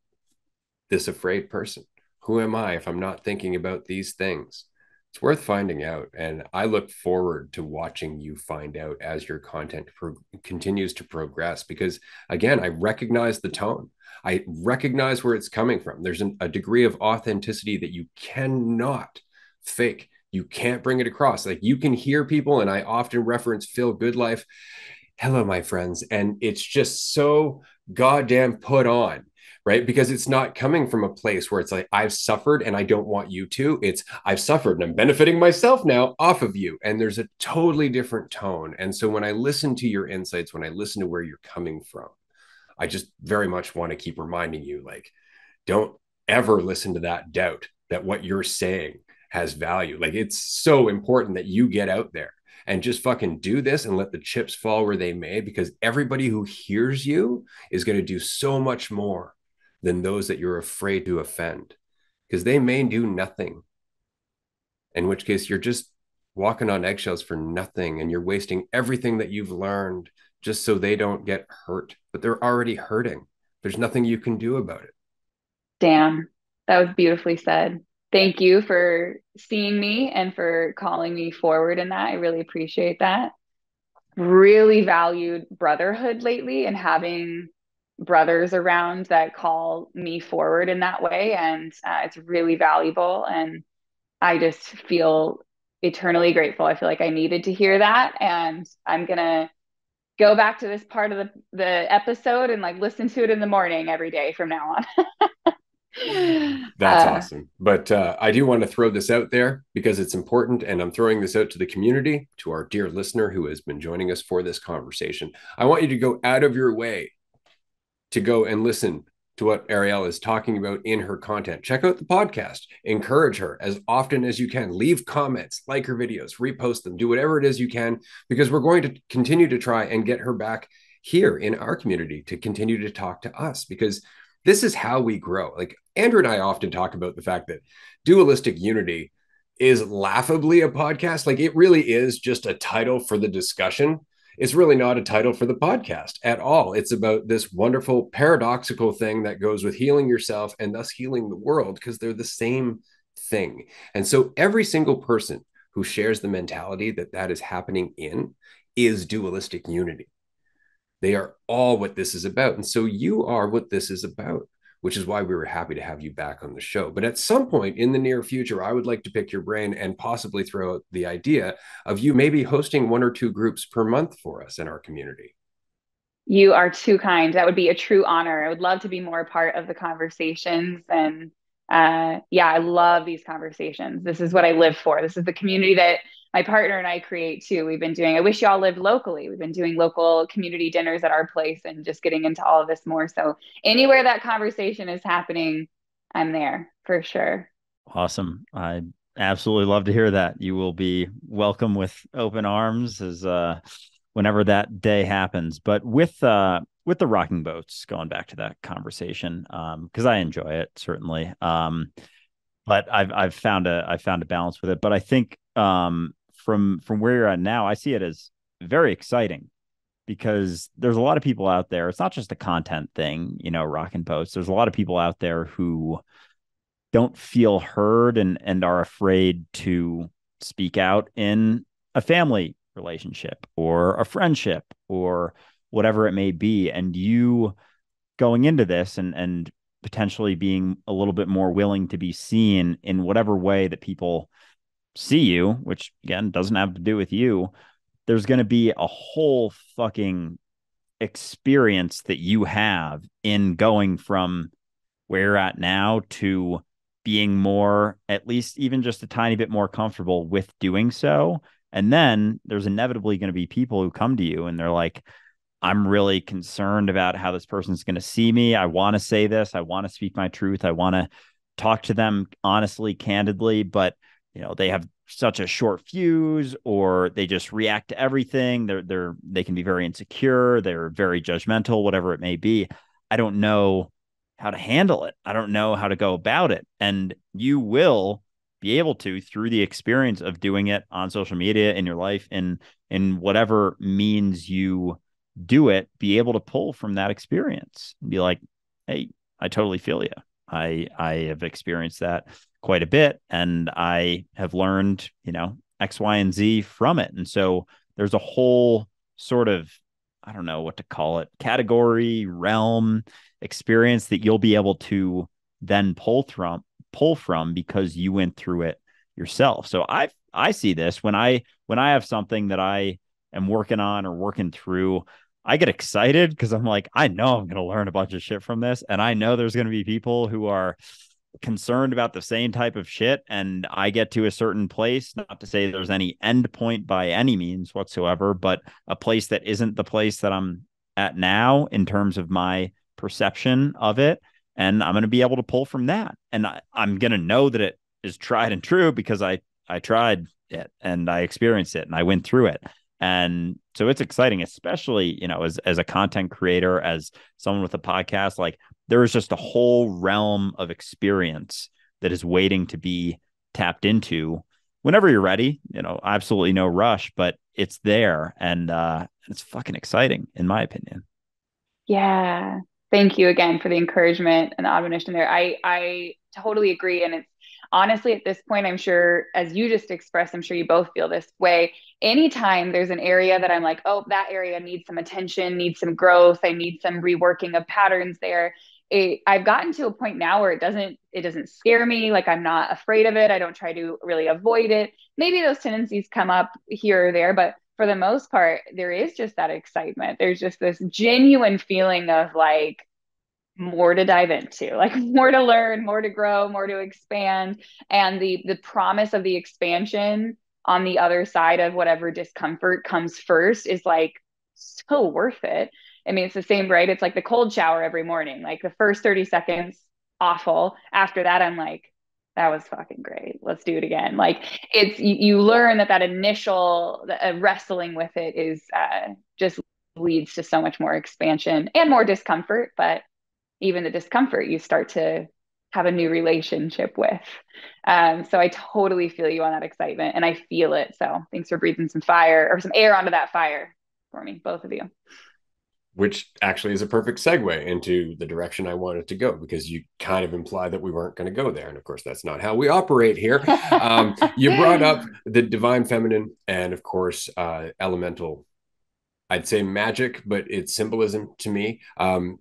this afraid person? Who am I if I'm not thinking about these things? It's worth finding out. And I look forward to watching you find out as your content pro- continues to progress because, again, I recognize the tone. I recognize where it's coming from. There's an, a degree of authenticity that you cannot fake. You can't bring it across. Like you can hear people, and I often reference Phil Goodlife. Hello, my friends. And it's just so goddamn put on right? Because it's not coming from a place where it's like, I've suffered and I don't want you to. It's, I've suffered and I'm benefiting myself now off of you. And there's a totally different tone. And so when I listen to your insights, when I listen to where you're coming from, I just very much want to keep reminding you like, don't ever listen to that doubt that what you're saying has value. Like it's so important that you get out there and just fucking do this and let the chips fall where they may because everybody who hears you is going to do so much more than those that you're afraid to offend. because they may do nothing. In which case, you're just walking on eggshells for nothing and you're wasting everything that you've learned just so they don't get hurt, but they're already hurting. There's nothing you can do about it. Damn, that was beautifully said. Thank you for seeing me and for calling me forward in that. I really appreciate that. Really valued brotherhood lately and having brothers around that call me forward in that way. And uh, it's really valuable. And I just feel eternally grateful. I feel like I needed to hear that. And I'm going to go back to this part of the, the episode and like listen to it in the morning every day from now on. That's uh, awesome. But uh, I do want to throw this out there because it's important. And I'm throwing this out to the community, to our dear listener who has been joining us for this conversation. I want you to go out of your way to go and listen to what Ariel is talking about in her content. Check out the podcast. Encourage her as often as you can. Leave comments, like her videos, repost them, do whatever it is you can, because we're going to continue to try and get her back here in our community to continue to talk to us because this is how we grow. Like Andrew and I often talk about the fact that dualistic unity is laughably a podcast. Like it really is just a title for the discussion it's really not a title for the podcast at all. It's about this wonderful paradoxical thing that goes with healing yourself and thus healing the world because they're the same thing. And so every single person who shares the mentality that that is happening in is dualistic unity. They are all what this is about. And so you are what this is about which is why we were happy to have you back on the show. But at some point in the near future, I would like to pick your brain and possibly throw out the idea of you maybe hosting one or two groups per month for us in our community. You are too kind. That would be a true honor. I would love to be more part of the conversations. And uh, yeah, I love these conversations. This is what I live for. This is the community that my partner and I create too. We've been doing, I wish y'all lived locally. We've been doing local community dinners at our place and just getting into all of this more. So anywhere that conversation is happening, I'm there for sure. Awesome. I absolutely love to hear that. You will be welcome with open arms as uh whenever that day happens. But with uh with the rocking boats, going back to that conversation, um, because I enjoy it certainly. Um, but I've I've found a I found a balance with it. But I think um from from where you're at now, I see it as very exciting because there's a lot of people out there. It's not just a content thing, you know, rocking boats. There's a lot of people out there who don't feel heard and and are afraid to speak out in a family relationship or a friendship or whatever it may be and you going into this and and potentially being a little bit more willing to be seen in whatever way that people see you, which again doesn't have to do with you, there's going to be a whole fucking experience that you have in going from where you're at now to being more, at least even just a tiny bit more comfortable with doing so. And then there's inevitably going to be people who come to you and they're like, I'm really concerned about how this person's going to see me. I want to say this. I want to speak my truth. I want to talk to them honestly, candidly, but you know they have such a short fuse or they just react to everything. They're they're they can be very insecure. They're very judgmental whatever it may be. I don't know how to handle it. I don't know how to go about it. And you will be able to through the experience of doing it on social media in your life in in whatever means you do it be able to pull from that experience and be like hey i totally feel you i i have experienced that quite a bit and I have learned, you know, X, Y, and Z from it. And so there's a whole sort of, I don't know what to call it, category, realm, experience that you'll be able to then pull from pull from because you went through it yourself. So I I see this when I when I have something that I am working on or working through, I get excited because I'm like, I know I'm going to learn a bunch of shit from this. And I know there's going to be people who are concerned about the same type of shit and I get to a certain place, not to say there's any end point by any means whatsoever, but a place that isn't the place that I'm at now in terms of my perception of it. And I'm going to be able to pull from that. And I, I'm going to know that it is tried and true because I, I tried it and I experienced it and I went through it. And so it's exciting, especially, you know, as, as a content creator, as someone with a podcast, like there is just a whole realm of experience that is waiting to be tapped into whenever you're ready. You know, absolutely no rush, but it's there and uh, it's fucking exciting, in my opinion. Yeah. Thank you again for the encouragement and the admonition there. I I totally agree. And it's honestly at this point, I'm sure as you just expressed, I'm sure you both feel this way. Anytime there's an area that I'm like, oh, that area needs some attention, needs some growth, I need some reworking of patterns there. It, I've gotten to a point now where it doesn't it doesn't scare me like I'm not afraid of it I don't try to really avoid it maybe those tendencies come up here or there but for the most part, there is just that excitement. There's just this genuine feeling of like more to dive into, like more to learn, more to grow, more to expand. And the the promise of the expansion on the other side of whatever discomfort comes first is like so worth it. I mean, it's the same, right? It's like the cold shower every morning. Like the first 30 seconds, awful. After that, I'm like, that was fucking great. Let's do it again. Like it's you, you learn that that initial uh, wrestling with it is uh, just leads to so much more expansion and more discomfort. But even the discomfort, you start to have a new relationship with. Um, so I totally feel you on that excitement, and I feel it. So thanks for breathing some fire or some air onto that fire for me, both of you which actually is a perfect segue into the direction I wanted to go because you kind of implied that we weren't going to go there. And of course, that's not how we operate here. Um, you brought up the divine feminine and, of course, uh, elemental. I'd say magic, but it's symbolism to me. Um,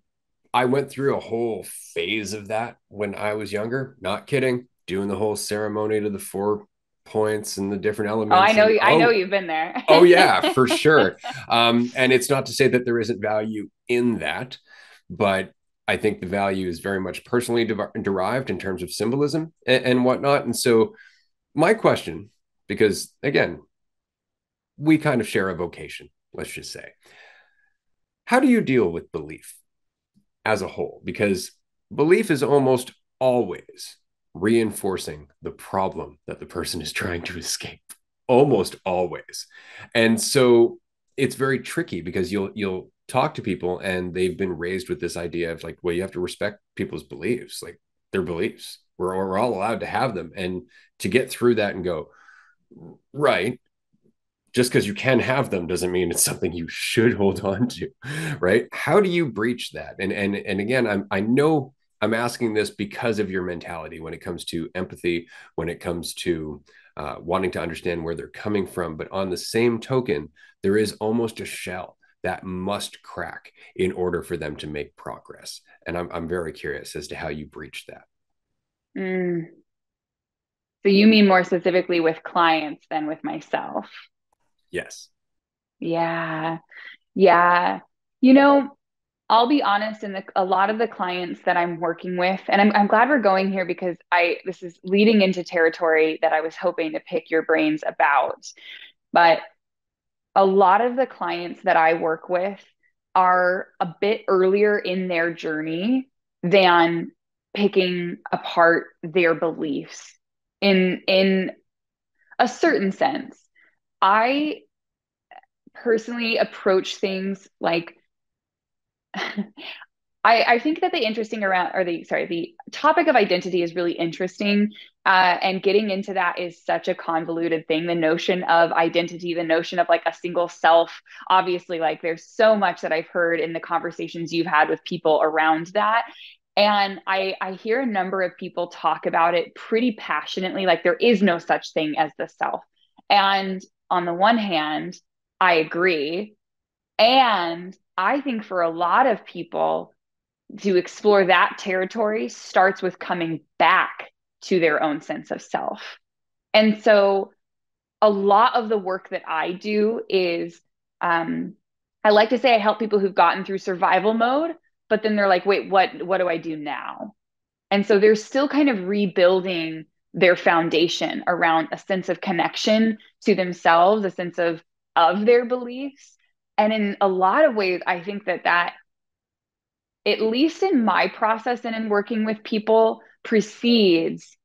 I went through a whole phase of that when I was younger. Not kidding. Doing the whole ceremony to the four points and the different elements. Oh, I know. And, I know you've been there. oh yeah, for sure. Um, and it's not to say that there isn't value in that, but I think the value is very much personally de- derived in terms of symbolism and, and whatnot. And so, my question, because again, we kind of share a vocation. Let's just say, how do you deal with belief as a whole? Because belief is almost always reinforcing the problem that the person is trying to escape almost always. And so it's very tricky because you'll you'll talk to people and they've been raised with this idea of like well you have to respect people's beliefs like their beliefs. We're, we're all allowed to have them. And to get through that and go right just because you can have them doesn't mean it's something you should hold on to right? How do you breach that? And and and again i'm i know I'm asking this because of your mentality when it comes to empathy, when it comes to uh, wanting to understand where they're coming from. But on the same token, there is almost a shell that must crack in order for them to make progress. And I'm, I'm very curious as to how you breach that. Mm. So you mean more specifically with clients than with myself? Yes. Yeah. Yeah. You know, I'll be honest, in the, a lot of the clients that I'm working with, and I'm, I'm glad we're going here because I this is leading into territory that I was hoping to pick your brains about. But a lot of the clients that I work with are a bit earlier in their journey than picking apart their beliefs in in a certain sense. I personally approach things like I, I, think that the interesting around or the sorry the topic of identity is really interesting uh, and getting into that is such a convoluted thing. The notion of identity the notion of like a single self obviously like there's so much that i've heard in the conversations you've had with people around that. And I, I hear a number of people talk about it pretty passionately like there is no such thing as the self. And on the one hand i agree. And I think for a lot of people, to explore that territory starts with coming back to their own sense of self. And so, a lot of the work that I do is um, I like to say I help people who've gotten through survival mode, but then they're like, wait, what, what do I do now? And so they're still kind of rebuilding their foundation around a sense of connection to themselves, a sense of of their beliefs and in a lot of ways i think that that at least in my process and in working with people precedes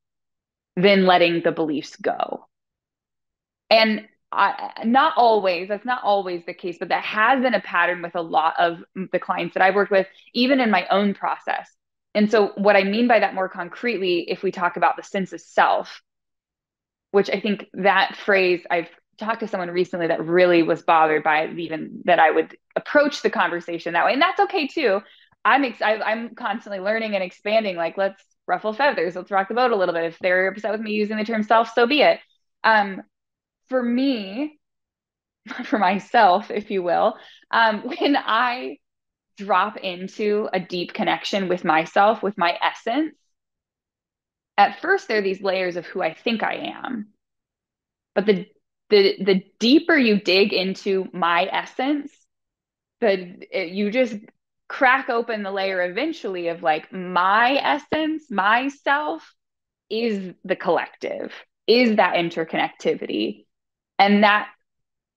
then letting the beliefs go. And I, not always that's not always the case but that has been a pattern with a lot of the clients that i've worked with even in my own process. And so what I mean by that more concretely, if we talk about the sense of self, which I think that phrase I've talked to someone recently that really was bothered by even that I would approach the conversation that way. And that's okay too. I'm ex- I, I'm constantly learning and expanding. Like, let's ruffle feathers. Let's rock the boat a little bit. If they're upset with me using the term self, so be it. Um, for me, for myself, if you will, um, when I drop into a deep connection with myself, with my essence, at first there are these layers of who I think I am. But the the the deeper you dig into my essence, the it, you just crack open the layer eventually of like my essence, myself is the collective, is that interconnectivity. And that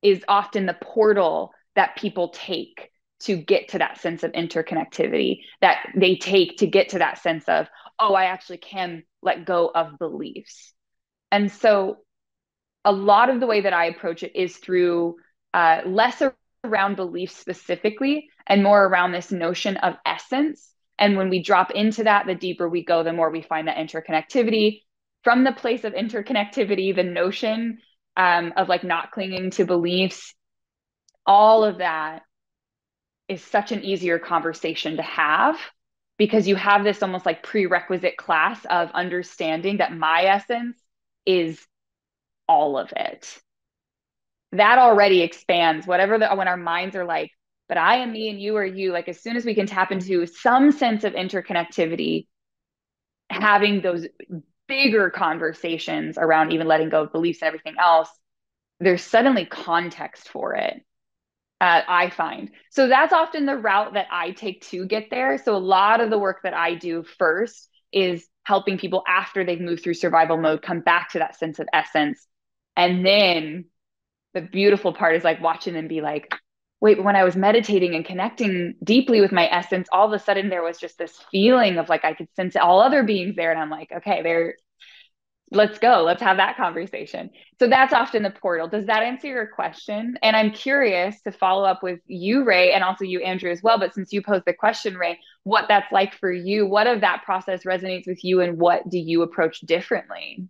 is often the portal that people take to get to that sense of interconnectivity that they take to get to that sense of oh i actually can let go of beliefs and so a lot of the way that i approach it is through uh, less around beliefs specifically and more around this notion of essence. And when we drop into that the deeper we go the more we find that interconnectivity. From the place of interconnectivity the notion um, of like not clinging to beliefs all of that is such an easier conversation to have because you have this almost like prerequisite class of understanding that my essence is all of it. That already expands whatever the when our minds are like, but I am me and you are you. Like as soon as we can tap into some sense of interconnectivity, having those bigger conversations around even letting go of beliefs and everything else, there's suddenly context for it uh, I find. So that's often the route that I take to get there. So a lot of the work that I do first is helping people after they've moved through survival mode come back to that sense of essence. And then the beautiful part is like watching them be like, wait, when I was meditating and connecting deeply with my essence, all of a sudden there was just this feeling of like I could sense all other beings there. And I'm like, okay, they're let's go. Let's have that conversation. So that's often the portal. Does that answer your question? And i'm curious to follow up with you ray and also you andrew as well. But since you posed the question ray what that's like for you what of that process resonates with you and what do you approach differently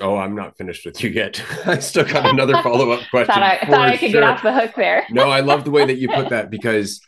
Oh, I'm not finished with you yet. I still got another follow up question. thought I, thought I could sure. get off the hook there. no, I love the way that you put that because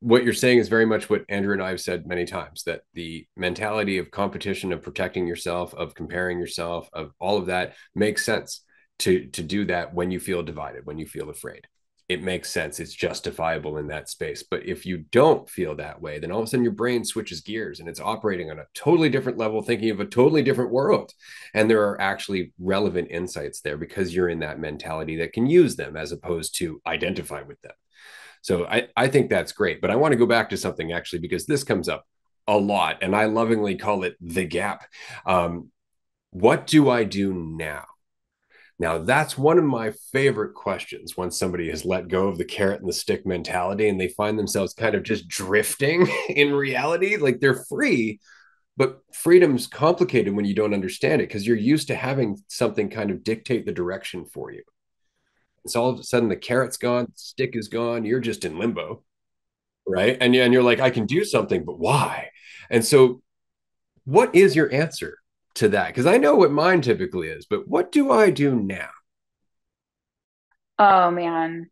what you're saying is very much what Andrew and I have said many times that the mentality of competition, of protecting yourself, of comparing yourself, of all of that makes sense to to do that when you feel divided, when you feel afraid. It makes sense. It's justifiable in that space. But if you don't feel that way, then all of a sudden your brain switches gears and it's operating on a totally different level, thinking of a totally different world. And there are actually relevant insights there because you're in that mentality that can use them as opposed to identify with them. So I, I think that's great. But I want to go back to something actually, because this comes up a lot and I lovingly call it the gap. Um, what do I do now? Now, that's one of my favorite questions once somebody has let go of the carrot and the stick mentality and they find themselves kind of just drifting in reality. Like they're free, but freedom's complicated when you don't understand it because you're used to having something kind of dictate the direction for you. It's all of a sudden the carrot's gone, the stick is gone, you're just in limbo. Right. And, and you're like, I can do something, but why? And so, what is your answer to that? Because I know what mine typically is, but what do I do now? Oh, man.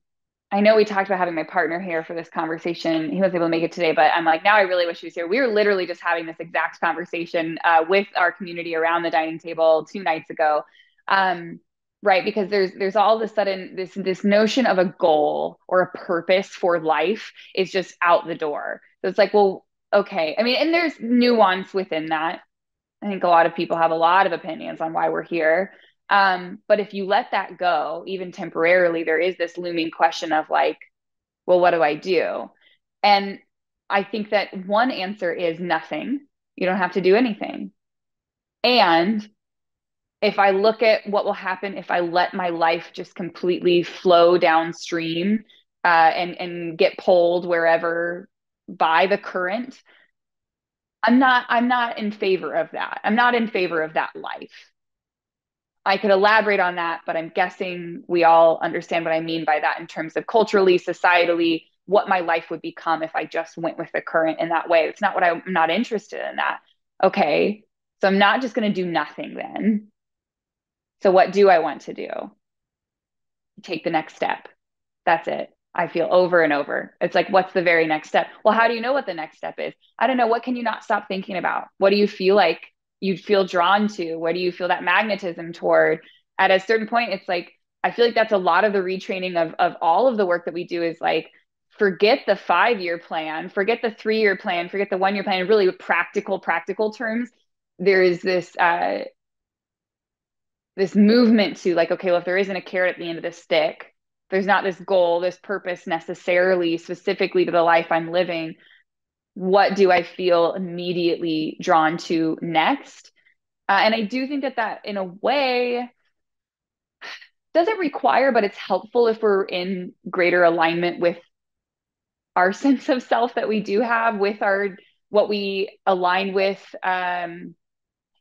I know we talked about having my partner here for this conversation. He was able to make it today, but I'm like, now I really wish he was here. We were literally just having this exact conversation uh, with our community around the dining table two nights ago. Um, right because there's there's all of a sudden this this notion of a goal or a purpose for life is just out the door so it's like well okay i mean and there's nuance within that i think a lot of people have a lot of opinions on why we're here. Um, but if you let that go even temporarily there is this looming question of like well what do i do? And i think that one answer is nothing. You don't have to do anything. And if I look at what will happen if I let my life just completely flow downstream uh, and and get pulled wherever by the current, I'm not I'm not in favor of that. I'm not in favor of that life. I could elaborate on that, but I'm guessing we all understand what I mean by that in terms of culturally, societally, what my life would become if I just went with the current in that way. It's not what I, I'm not interested in that. Okay. So I'm not just going to do nothing then. So what do I want to do? Take the next step. That's it. I feel over and over. It's like, what's the very next step? Well, how do you know what the next step is? I don't know. What can you not stop thinking about? What do you feel like you'd feel drawn to? Where do you feel that magnetism toward? At a certain point, it's like, I feel like that's a lot of the retraining of, of all of the work that we do is like, forget the five year plan, forget the three year plan, forget the one year plan, really practical, practical terms. There is this, uh, this movement to like, okay, well, if there isn't a carrot at the end of the stick, there's not this goal, this purpose necessarily specifically to the life I'm living. What do I feel immediately drawn to next? Uh, and I do think that that, in a way, doesn't require, but it's helpful if we're in greater alignment with our sense of self that we do have, with our what we align with. Um,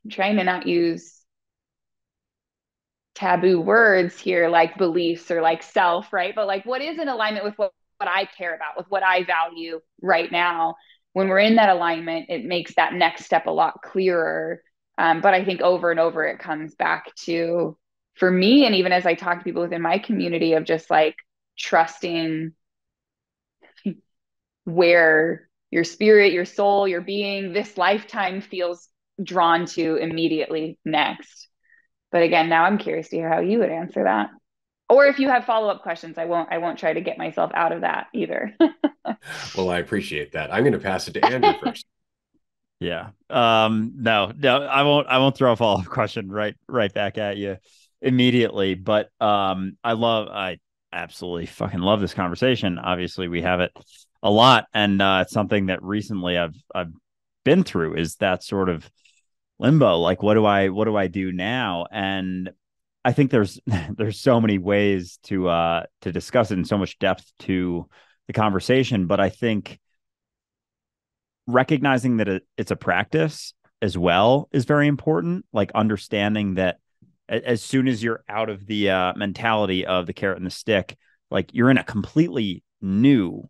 I'm trying to not use taboo words here like beliefs or like self right? But like what is in alignment with what, what i care about with what i value right now? When we're in that alignment it makes that next step a lot clearer. Um, but i think over and over it comes back to for me and even as i talk to people within my community of just like trusting where your spirit your soul your being this lifetime feels drawn to immediately next but again, now I'm curious to hear how you would answer that. Or if you have follow-up questions, I won't I won't try to get myself out of that either. well, I appreciate that. I'm going to pass it to Andrew first. Yeah. Um no, no, I won't I won't throw a follow-up question right right back at you immediately, but um I love I absolutely fucking love this conversation. Obviously, we have it a lot and uh it's something that recently I've I've been through is that sort of limbo like what do i what do i do now? And i think there's there's so many ways to uh to discuss it in so much depth to the conversation but i think recognizing that it, it's a practice as well is very important like understanding that as soon as you're out of the uh, mentality of the carrot and the stick like you're in a completely new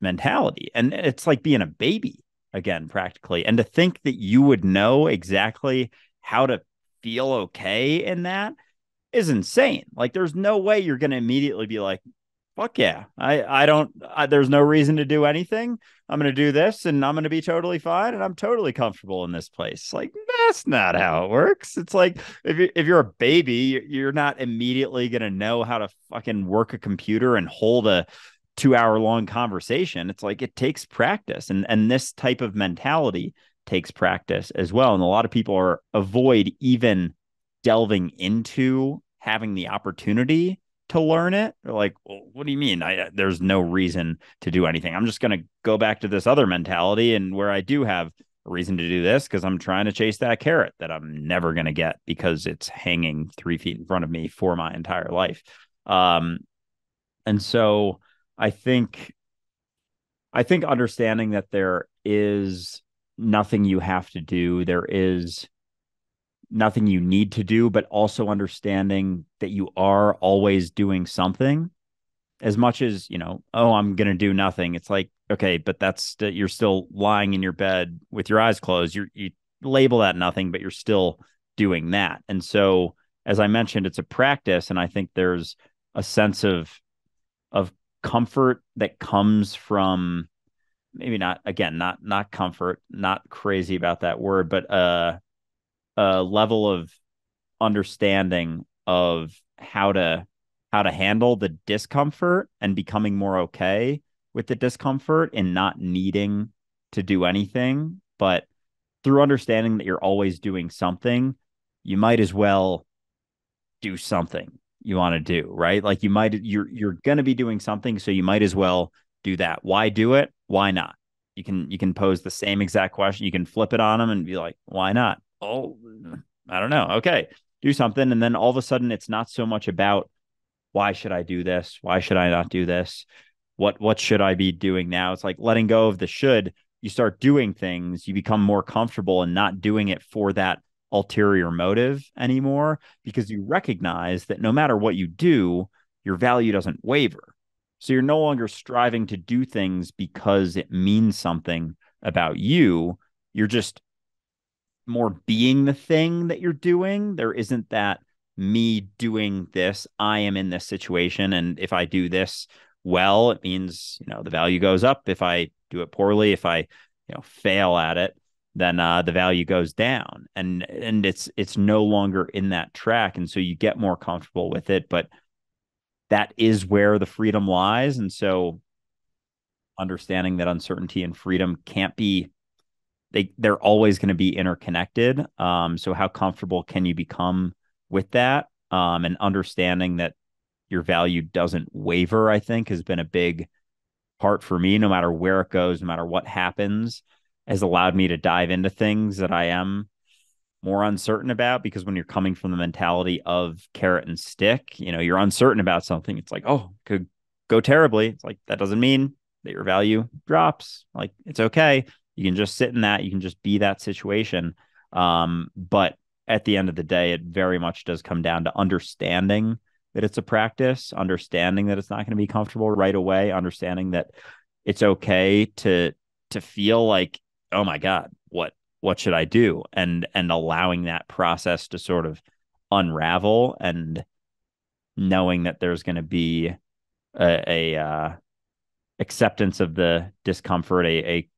mentality and it's like being a baby again practically and to think that you would know exactly how to feel okay in that is insane. Like there's no way you're going to immediately be like fuck yeah i i don't I, there's no reason to do anything. I'm going to do this and i'm going to be totally fine and i'm totally comfortable in this place. Like that's not how it works. It's like if you if you're a baby you're not immediately going to know how to fucking work a computer and hold a two hour long conversation. It's like it takes practice. And and this type of mentality takes practice as well. And a lot of people are avoid even delving into having the opportunity to learn it. They're like, well, what do you mean? I there's no reason to do anything. I'm just gonna go back to this other mentality and where I do have a reason to do this because I'm trying to chase that carrot that I'm never gonna get because it's hanging three feet in front of me for my entire life. Um, and so I think I think understanding that there is nothing you have to do, there is nothing you need to do, but also understanding that you are always doing something as much as, you know, oh, I'm going to do nothing. It's like, okay, but that's that you're still lying in your bed with your eyes closed. You're, you label that nothing, but you're still doing that. And so, as I mentioned, it's a practice. And I think there's a sense of, of comfort that comes from maybe not again not not comfort not crazy about that word but uh a level of understanding of how to how to handle the discomfort and becoming more okay with the discomfort and not needing to do anything. But through understanding that you're always doing something you might as well do something you want to do, right? Like you might you're you're going to be doing something so you might as well do that. Why do it? Why not? You can you can pose the same exact question. You can flip it on them and be like, "Why not?" Oh, I don't know. Okay. Do something and then all of a sudden it's not so much about why should I do this? Why should I not do this? What what should I be doing now? It's like letting go of the should. You start doing things, you become more comfortable and not doing it for that ulterior motive anymore because you recognize that no matter what you do, your value doesn't waver. So you're no longer striving to do things because it means something about you. You're just more being the thing that you're doing. There isn't that me doing this. I am in this situation. And if I do this well, it means, you know, the value goes up. If I do it poorly, if I, you know, fail at it, then uh, the value goes down. And and it's it's no longer in that track. And so you get more comfortable with it. But that is where the freedom lies. And so understanding that uncertainty and freedom can't be they they're always going to be interconnected. Um, so how comfortable can you become with that? Um, and understanding that your value doesn't waver, I think, has been a big part for me. No matter where it goes, no matter what happens, has allowed me to dive into things that I am more uncertain about because when you're coming from the mentality of carrot and stick, you know, you're uncertain about something. It's like, oh, could go terribly. It's like that doesn't mean that your value drops. Like it's okay. You can just sit in that. You can just be that situation. Um, but at the end of the day, it very much does come down to understanding that it's a practice, understanding that it's not going to be comfortable right away, understanding that it's okay to to feel like, oh my God, what what should I do? And and allowing that process to sort of unravel and knowing that there's going to be a, a uh, acceptance of the discomfort, a, a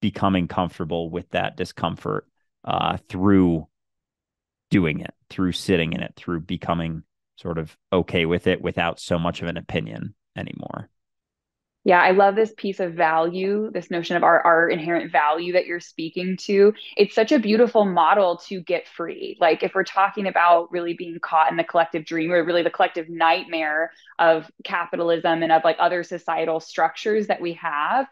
becoming comfortable with that discomfort uh, through doing it, through sitting in it, through becoming sort of okay with it without so much of an opinion anymore. Yeah, I love this piece of value, this notion of our, our inherent value that you're speaking to. It's such a beautiful model to get free. Like, if we're talking about really being caught in the collective dream or really the collective nightmare of capitalism and of like other societal structures that we have,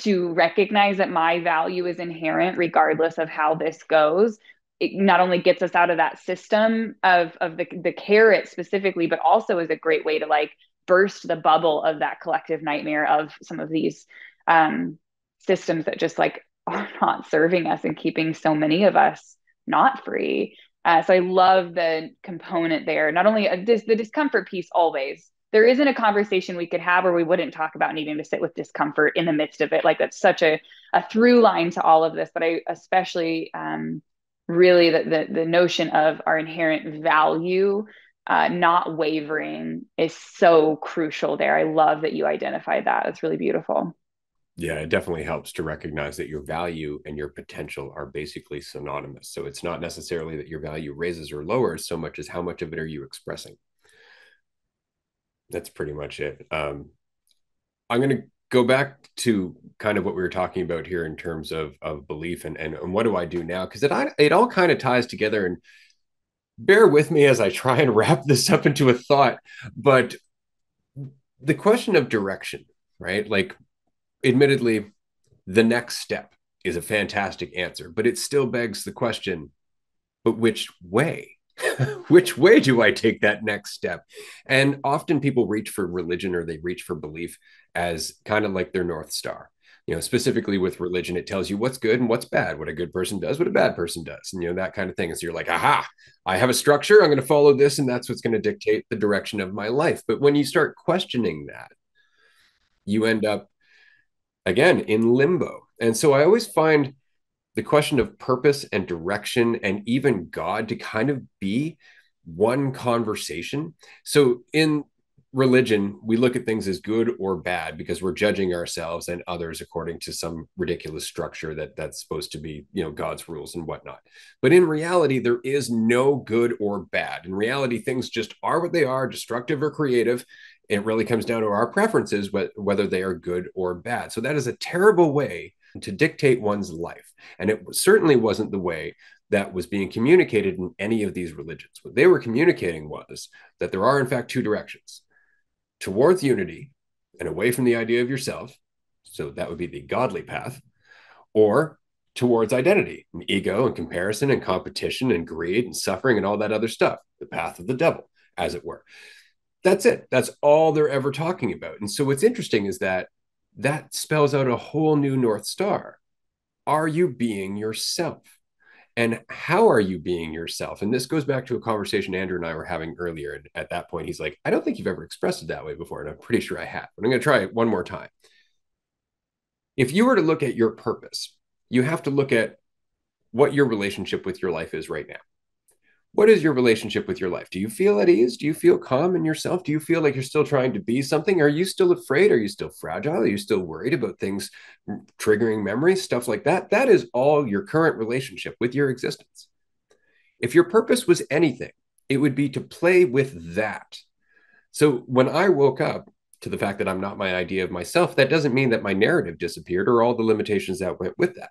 to recognize that my value is inherent regardless of how this goes it not only gets us out of that system of of the the carrot specifically but also is a great way to like burst the bubble of that collective nightmare of some of these um, systems that just like are not serving us and keeping so many of us not free uh, so i love the component there not only uh, this, the discomfort piece always there isn't a conversation we could have where we wouldn't talk about needing to sit with discomfort in the midst of it. Like that's such a, a through line to all of this. But I especially um, really the, the, the notion of our inherent value uh, not wavering is so crucial there. I love that you identified that. It's really beautiful. Yeah, it definitely helps to recognize that your value and your potential are basically synonymous. So it's not necessarily that your value raises or lowers so much as how much of it are you expressing that's pretty much it. Um, I'm going to go back to kind of what we were talking about here in terms of of belief and and, and what do I do now? Because it it all kind of ties together. And bear with me as I try and wrap this up into a thought. But the question of direction, right? Like, admittedly, the next step is a fantastic answer, but it still begs the question: but which way? which way do I take that next step? And often people reach for religion or they reach for belief as kind of like their North Star. You know, specifically with religion, it tells you what's good and what's bad, what a good person does, what a bad person does, and you know, that kind of thing. And so you're like, aha, I have a structure, I'm going to follow this, and that's what's going to dictate the direction of my life. But when you start questioning that, you end up again in limbo. And so I always find the question of purpose and direction and even God to kind of be one conversation. So in religion, we look at things as good or bad because we're judging ourselves and others according to some ridiculous structure that that's supposed to be, you know, God's rules and whatnot. But in reality, there is no good or bad. In reality, things just are what they are, destructive or creative. It really comes down to our preferences, whether they are good or bad. So that is a terrible way to dictate one's life. And it certainly wasn't the way that was being communicated in any of these religions. What they were communicating was that there are, in fact, two directions towards unity and away from the idea of yourself. So that would be the godly path, or towards identity and ego and comparison and competition and greed and suffering and all that other stuff, the path of the devil, as it were. That's it. That's all they're ever talking about. And so what's interesting is that that spells out a whole new North Star. Are you being yourself? And how are you being yourself? And this goes back to a conversation andrew and i were having earlier and at that point he's like i don't think you've ever expressed it that way before and i'm pretty sure i have but i'm going to try it one more time. If you were to look at your purpose you have to look at what your relationship with your life is right now what is your relationship with your life? Do you feel at ease? Do you feel calm in yourself? Do you feel like you're still trying to be something? Are you still afraid? Are you still fragile? Are you still worried about things triggering memories, stuff like that? That is all your current relationship with your existence. If your purpose was anything, it would be to play with that. So when I woke up to the fact that I'm not my idea of myself, that doesn't mean that my narrative disappeared or all the limitations that went with that.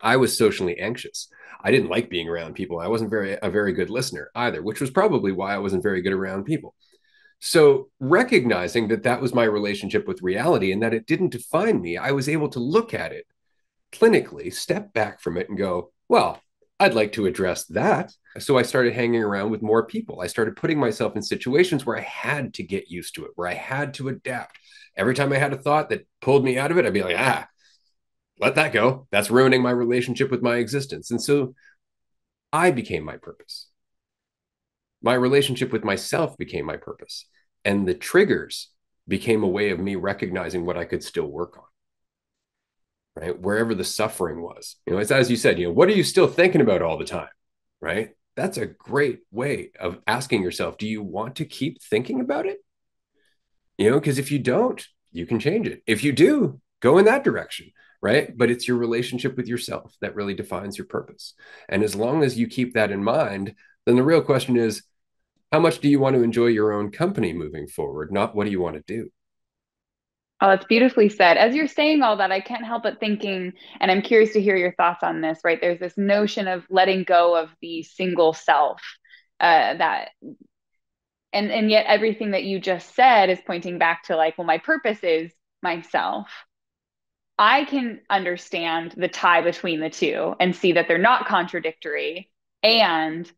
I was socially anxious. I didn't like being around people. I wasn't very a very good listener either, which was probably why I wasn't very good around people. So, recognizing that that was my relationship with reality and that it didn't define me, I was able to look at it clinically, step back from it and go, well, I'd like to address that. So I started hanging around with more people. I started putting myself in situations where I had to get used to it, where I had to adapt. Every time I had a thought that pulled me out of it, I'd be like, ah, let that go. That's ruining my relationship with my existence. And so I became my purpose. My relationship with myself became my purpose. And the triggers became a way of me recognizing what I could still work on. Right. Wherever the suffering was, you know, it's as you said, you know, what are you still thinking about all the time? Right. That's a great way of asking yourself, do you want to keep thinking about it? You know, because if you don't, you can change it. If you do, go in that direction right? But it's your relationship with yourself that really defines your purpose. And as long as you keep that in mind, then the real question is how much do you want to enjoy your own company moving forward, not what do you want to do? Oh, that's beautifully said. As you're saying all that, I can't help but thinking, and I'm curious to hear your thoughts on this, right? There's this notion of letting go of the single self uh, that and and yet everything that you just said is pointing back to like well my purpose is myself I can understand the tie between the two and see that they're not contradictory. And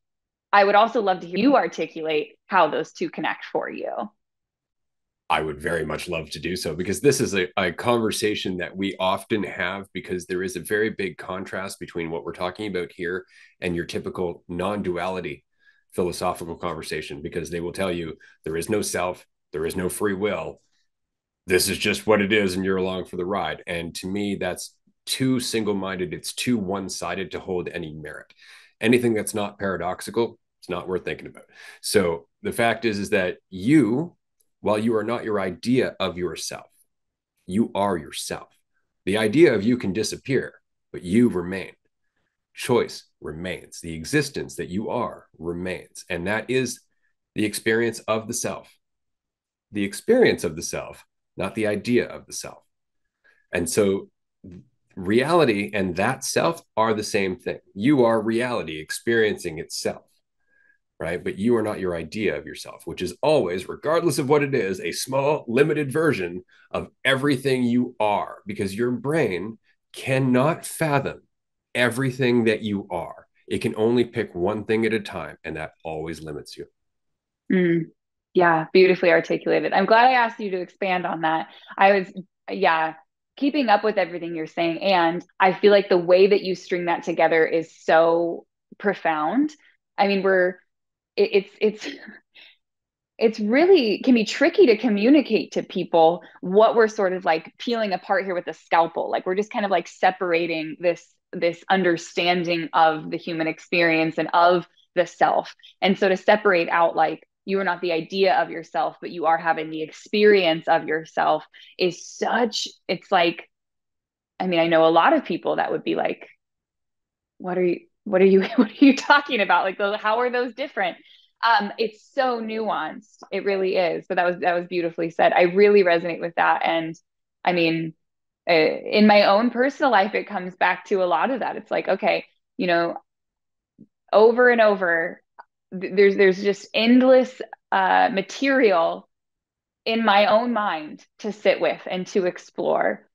I would also love to hear you articulate how those two connect for you. I would very much love to do so because this is a, a, conversation that we often have because there is a very big contrast between what we're talking about here and your typical non duality philosophical conversation because they will tell you there is no self, there is no free will, this is just what it is and you're along for the ride. And to me that's too single-minded. It's too one-sided to hold any merit. Anything that's not paradoxical it's not worth thinking about. So the fact is is that you while you are not your idea of yourself you are yourself. The idea of you can disappear but you remain. Choice remains. The existence that you are remains. And that is the experience of the self. The experience of the self not the idea of the self. And so reality and that self are the same thing. You are reality experiencing itself, right? But you are not your idea of yourself, which is always, regardless of what it is, a small, limited version of everything you are, because your brain cannot fathom everything that you are. It can only pick one thing at a time, and that always limits you. Mm. Yeah, beautifully articulated. I'm glad I asked you to expand on that. I was, yeah, keeping up with everything you're saying. And I feel like the way that you string that together is so profound. I mean, we're, it, it's, it's, it's really can be tricky to communicate to people what we're sort of like peeling apart here with a scalpel. Like we're just kind of like separating this, this understanding of the human experience and of the self. And so to separate out like you are not the idea of yourself but you are having the experience of yourself is such it's like i mean i know a lot of people that would be like what are you what are you what are you talking about? Like those how are those different? Um it's so nuanced. It really is. But that was that was beautifully said. I really resonate with that. And i mean uh, in my own personal life it comes back to a lot of that. It's like okay you know over and over there's there's just endless uh, material in my own mind to sit with and to explore.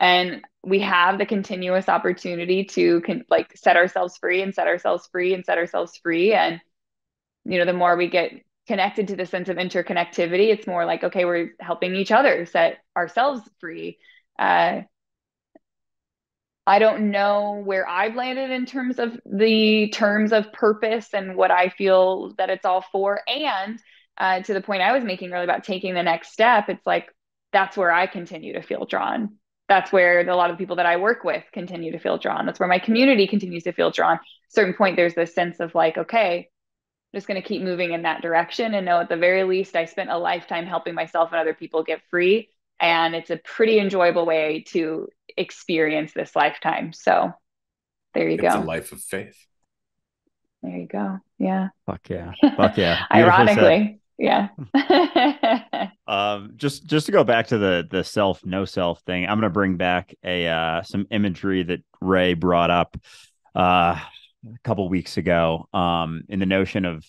And we have the continuous opportunity to con- like set ourselves free and set ourselves free and set ourselves free. And you know the more we get connected to the sense of interconnectivity it's more like okay we're helping each other set ourselves free. Uh, I don't know where I've landed in terms of the terms of purpose and what I feel that it's all for. And uh, to the point I was making earlier about taking the next step, it's like that's where I continue to feel drawn. That's where a lot of people that I work with continue to feel drawn. That's where my community continues to feel drawn. certain point, there's this sense of like, okay, I'm just going to keep moving in that direction and know at the very least I spent a lifetime helping myself and other people get free. And it's a pretty enjoyable way to experience this lifetime. So there you it's go. It's a life of faith. There you go. Yeah. Fuck yeah. Fuck yeah. Ironically. Yeah. um, just just to go back to the the self no self thing, I'm gonna bring back a uh some imagery that Ray brought up uh a couple weeks ago um in the notion of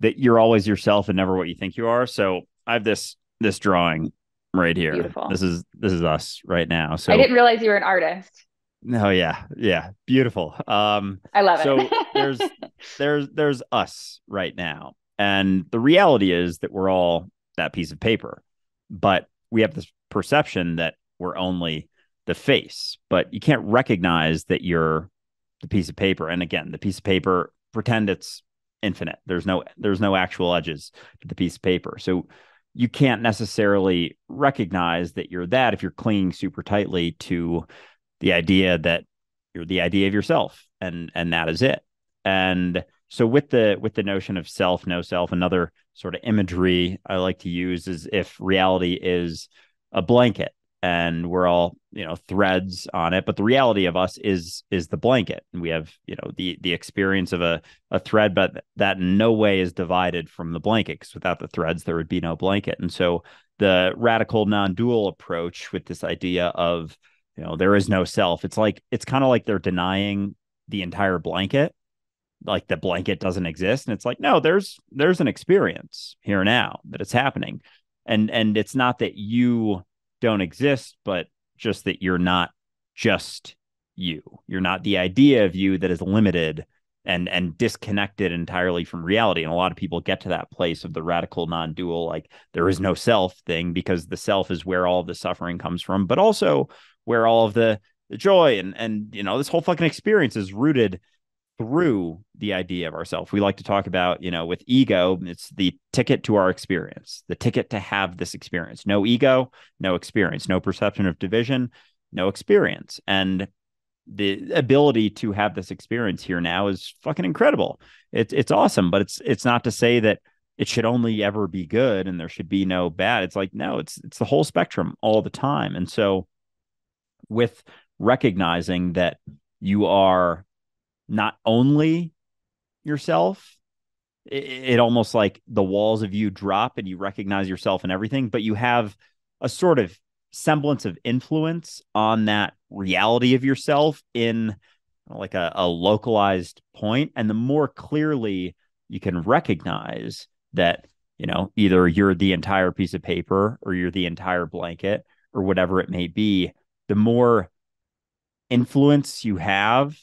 that you're always yourself and never what you think you are. So I have this this drawing right here. Beautiful. This is this is us right now. So I didn't realize you were an artist. No, yeah, yeah, beautiful. Um, I love it. so there's there's there's us right now, and the reality is that we're all that piece of paper, but we have this perception that we're only the face, but you can't recognize that you're the piece of paper. And again, the piece of paper, pretend it's infinite. There's no there's no actual edges to the piece of paper. So you can't necessarily recognize that you're that if you're clinging super tightly to the idea that you're the idea of yourself and and that is it. And so with the with the notion of self no self another sort of imagery i like to use is if reality is a blanket and we're all you know threads on it but the reality of us is is the blanket. And we have you know the the experience of a a thread but that in no way is divided from the blanket because without the threads there would be no blanket. And so the radical non-dual approach with this idea of you know there is no self it's like it's kind of like they're denying the entire blanket like the blanket doesn't exist. And it's like no there's there's an experience here now that it's happening. And and it's not that you don't exist, but just that you're not just you. You're not the idea of you that is limited and and disconnected entirely from reality. And a lot of people get to that place of the radical non-dual, like there is no self thing, because the self is where all of the suffering comes from, but also where all of the the joy and and you know this whole fucking experience is rooted through the idea of ourself. We like to talk about, you know, with ego, it's the ticket to our experience, the ticket to have this experience. No ego, no experience, no perception of division, no experience. And the ability to have this experience here now is fucking incredible. It's it's awesome, but it's it's not to say that it should only ever be good and there should be no bad. It's like no, it's it's the whole spectrum all the time. And so with recognizing that you are not only yourself it, it, almost like the walls of you drop and you recognize yourself and everything but you have a sort of semblance of influence on that reality of yourself in like a, a localized point. And the more clearly you can recognize that you know either you're the entire piece of paper or you're the entire blanket or whatever it may be the more influence you have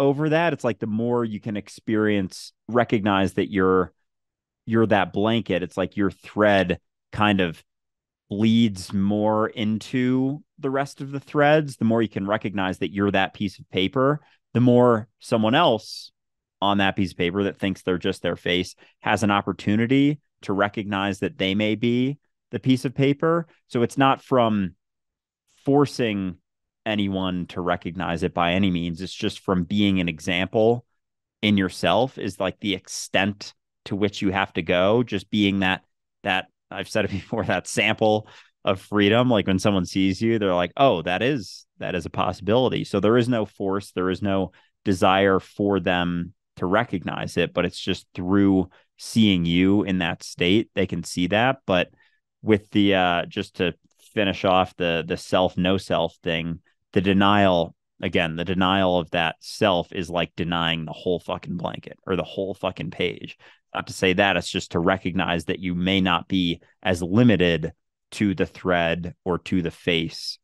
over that it's like the more you can experience recognize that you're you're that blanket it's like your thread kind of bleeds more into the rest of the threads the more you can recognize that you're that piece of paper the more someone else on that piece of paper that thinks they're just their face has an opportunity to recognize that they may be the piece of paper. So it's not from forcing anyone to recognize it by any means. It's just from being an example in yourself is like the extent to which you have to go. Just being that that I've said it before, that sample of freedom. Like when someone sees you, they're like, oh, that is that is a possibility. So there is no force, there is no desire for them to recognize it, but it's just through seeing you in that state, they can see that. But with the uh just to finish off the the self no self thing the denial again the denial of that self is like denying the whole fucking blanket or the whole fucking page. Not to say that it's just to recognize that you may not be as limited to the thread or to the face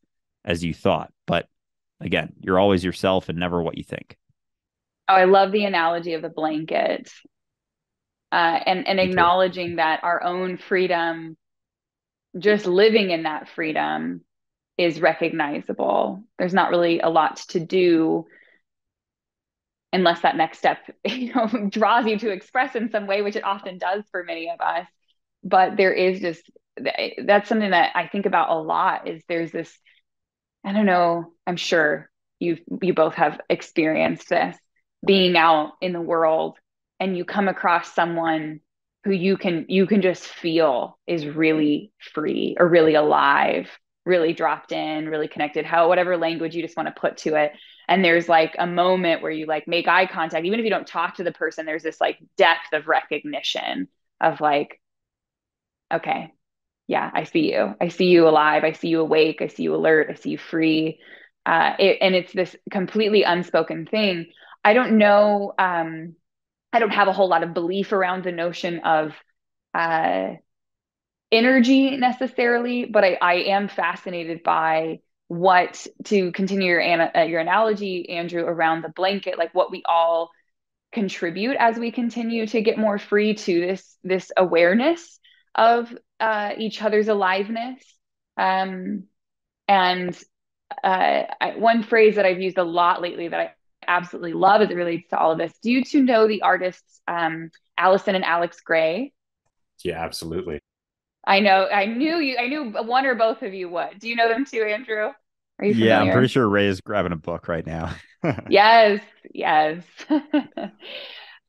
as you thought. But again you're always yourself and never what you think. Oh i love the analogy of the blanket. Uh, and and acknowledging that our own freedom just living in that freedom is recognizable. There's not really a lot to do unless that next step you know draws you to express in some way which it often does for many of us but there is just that's something that i think about a lot is there's this i don't know i'm sure you you both have experienced this being out in the world and you come across someone who you can you can just feel is really free or really alive really dropped in really connected how whatever language you just want to put to it. And there's like a moment where you like make eye contact even if you don't talk to the person there's this like depth of recognition of like okay yeah i see you. I see you alive. I see you awake. I see you alert. I see you free. Uh, it, and it's this completely unspoken thing. I don't know um, i don't have a whole lot of belief around the notion of uh, energy necessarily but I, I am fascinated by what to continue your uh, your analogy andrew around the blanket like what we all contribute as we continue to get more free to this this awareness of uh, each other's aliveness. Um, and uh, I, one phrase that i've used a lot lately that i absolutely love as it relates to all of this do you two know the artists um, allyson and alex grey yeah absolutely I know. I knew you. I knew one or both of you would. Do you know them too, Andrew? Are you yeah, I'm pretty sure Ray is grabbing a book right now. yes, yes.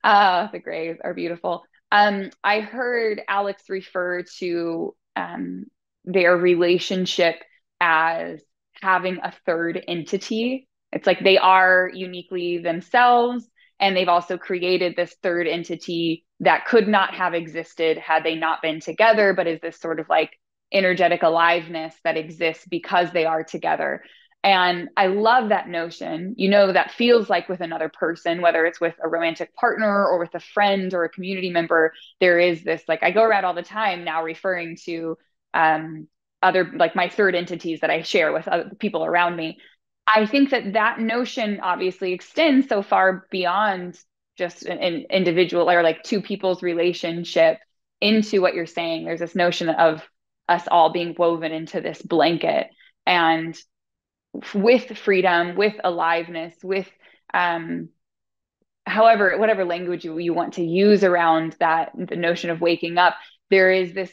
uh, the Greys are beautiful. Um, I heard Alex refer to um, their relationship as having a third entity. It's like they are uniquely themselves, and they've also created this third entity that could not have existed had they not been together, but is this sort of like energetic aliveness that exists because they are together. And I love that notion. You know, that feels like with another person, whether it's with a romantic partner or with a friend or a community member, there is this like, I go around all the time now referring to um, other, like my third entities that I share with other people around me. I think that that notion obviously extends so far beyond just an, an individual or like two people's relationship into what you're saying. There's this notion of us all being woven into this blanket and with freedom, with aliveness, with um, however, whatever language you, you want to use around that, the notion of waking up, there is this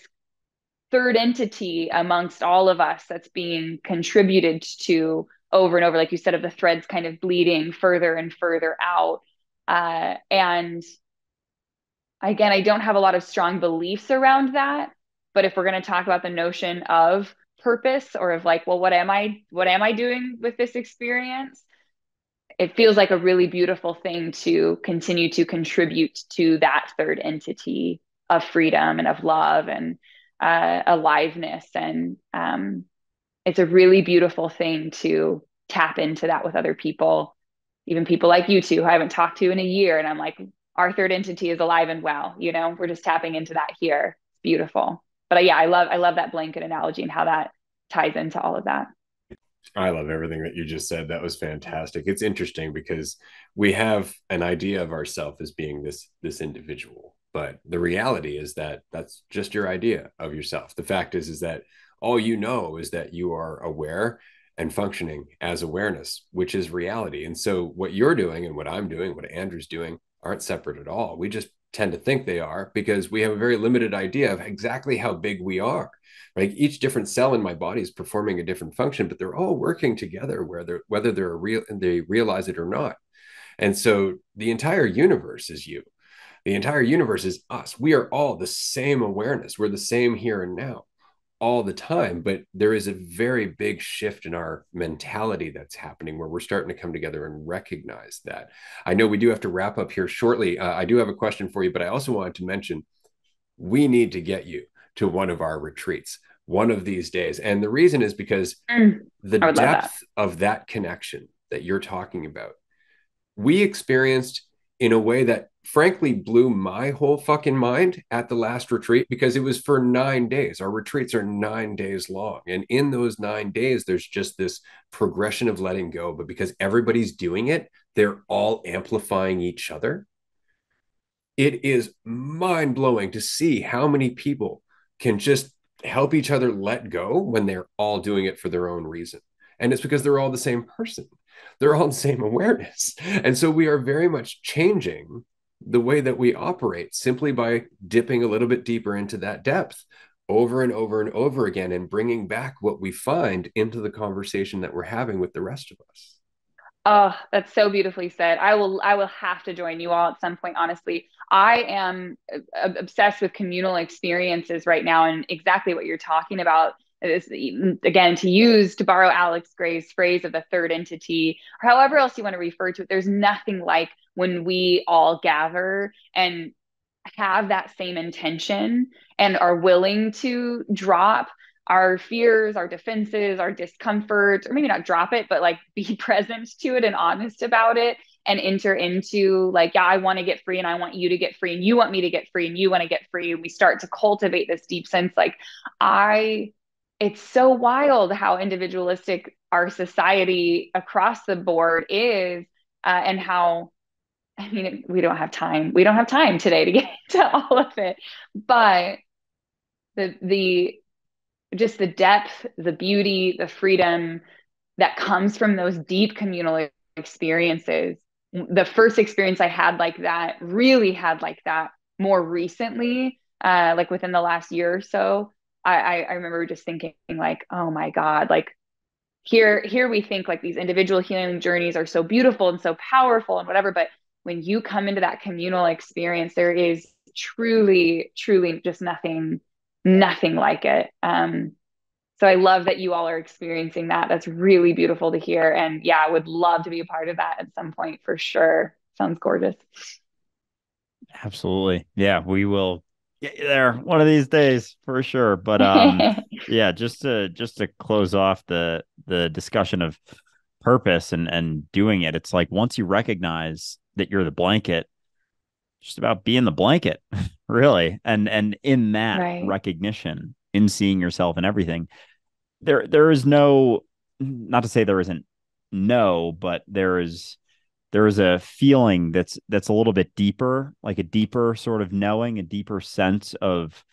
third entity amongst all of us that's being contributed to over and over, like you said, of the threads kind of bleeding further and further out. Uh, and again, I don't have a lot of strong beliefs around that. But if we're going to talk about the notion of purpose or of like, well, what am I, what am I doing with this experience? It feels like a really beautiful thing to continue to contribute to that third entity of freedom and of love and uh, aliveness. And um, it's a really beautiful thing to tap into that with other people even people like you two who I haven't talked to in a year. And I'm like, our third entity is alive and well, you know, we're just tapping into that here. It's beautiful. But uh, yeah, I love, I love that blanket analogy and how that ties into all of that. I love everything that you just said. That was fantastic. It's interesting because we have an idea of ourselves as being this this individual, but the reality is that that's just your idea of yourself. The fact is is that all you know is that you are aware and functioning as awareness, which is reality. And so, what you're doing and what I'm doing, what Andrew's doing, aren't separate at all. We just tend to think they are because we have a very limited idea of exactly how big we are. Like each different cell in my body is performing a different function, but they're all working together, whether whether they're real they realize it or not. And so, the entire universe is you. The entire universe is us. We are all the same awareness. We're the same here and now all the time but there is a very big shift in our mentality that's happening where we're starting to come together and recognize that. I know we do have to wrap up here shortly. Uh, i do have a question for you but i also wanted to mention we need to get you to one of our retreats one of these days. And the reason is because mm, the depth that. of that connection that you're talking about we experienced in a way that frankly blew my whole fucking mind at the last retreat because it was for nine days. Our retreats are nine days long. And in those nine days, there's just this progression of letting go. But because everybody's doing it, they're all amplifying each other. It is mind blowing to see how many people can just help each other let go when they're all doing it for their own reason. And it's because they're all the same person. They're all the same awareness. And so we are very much changing the way that we operate simply by dipping a little bit deeper into that depth over and over and over again and bringing back what we find into the conversation that we're having with the rest of us. Oh, that's so beautifully said. I will I will have to join you all at some point honestly. I am uh, obsessed with communal experiences right now and exactly what you're talking about is again to use to borrow Alex Grey's phrase of the third entity or however else you want to refer to it there's nothing like when we all gather and have that same intention and are willing to drop our fears, our defenses, our discomfort, or maybe not drop it, but like be present to it and honest about it and enter into like, yeah, I want to get free and I want you to get free and you want me to get free and you want to get free. And we start to cultivate this deep sense like, I, it's so wild how individualistic our society across the board is uh, and how I mean, we don't have time. We don't have time today to get into all of it, but the the just the depth, the beauty, the freedom that comes from those deep communal experiences. The first experience I had like that, really had like that more recently, uh, like within the last year or so. I, I remember just thinking like, oh my God, like here, here we think like these individual healing journeys are so beautiful and so powerful and whatever, but when you come into that communal experience, there is truly, truly just nothing, nothing like it. Um, so I love that you all are experiencing that. That's really beautiful to hear. And yeah, I would love to be a part of that at some point for sure. Sounds gorgeous. Absolutely. Yeah, we will get you there one of these days for sure. But um yeah, just to just to close off the the discussion of purpose and and doing it, it's like once you recognize that you're the blanket just about being the blanket really and and in that right. recognition in seeing yourself and everything there there is no not to say there isn't no but there is there is a feeling that's that's a little bit deeper like a deeper sort of knowing a deeper sense of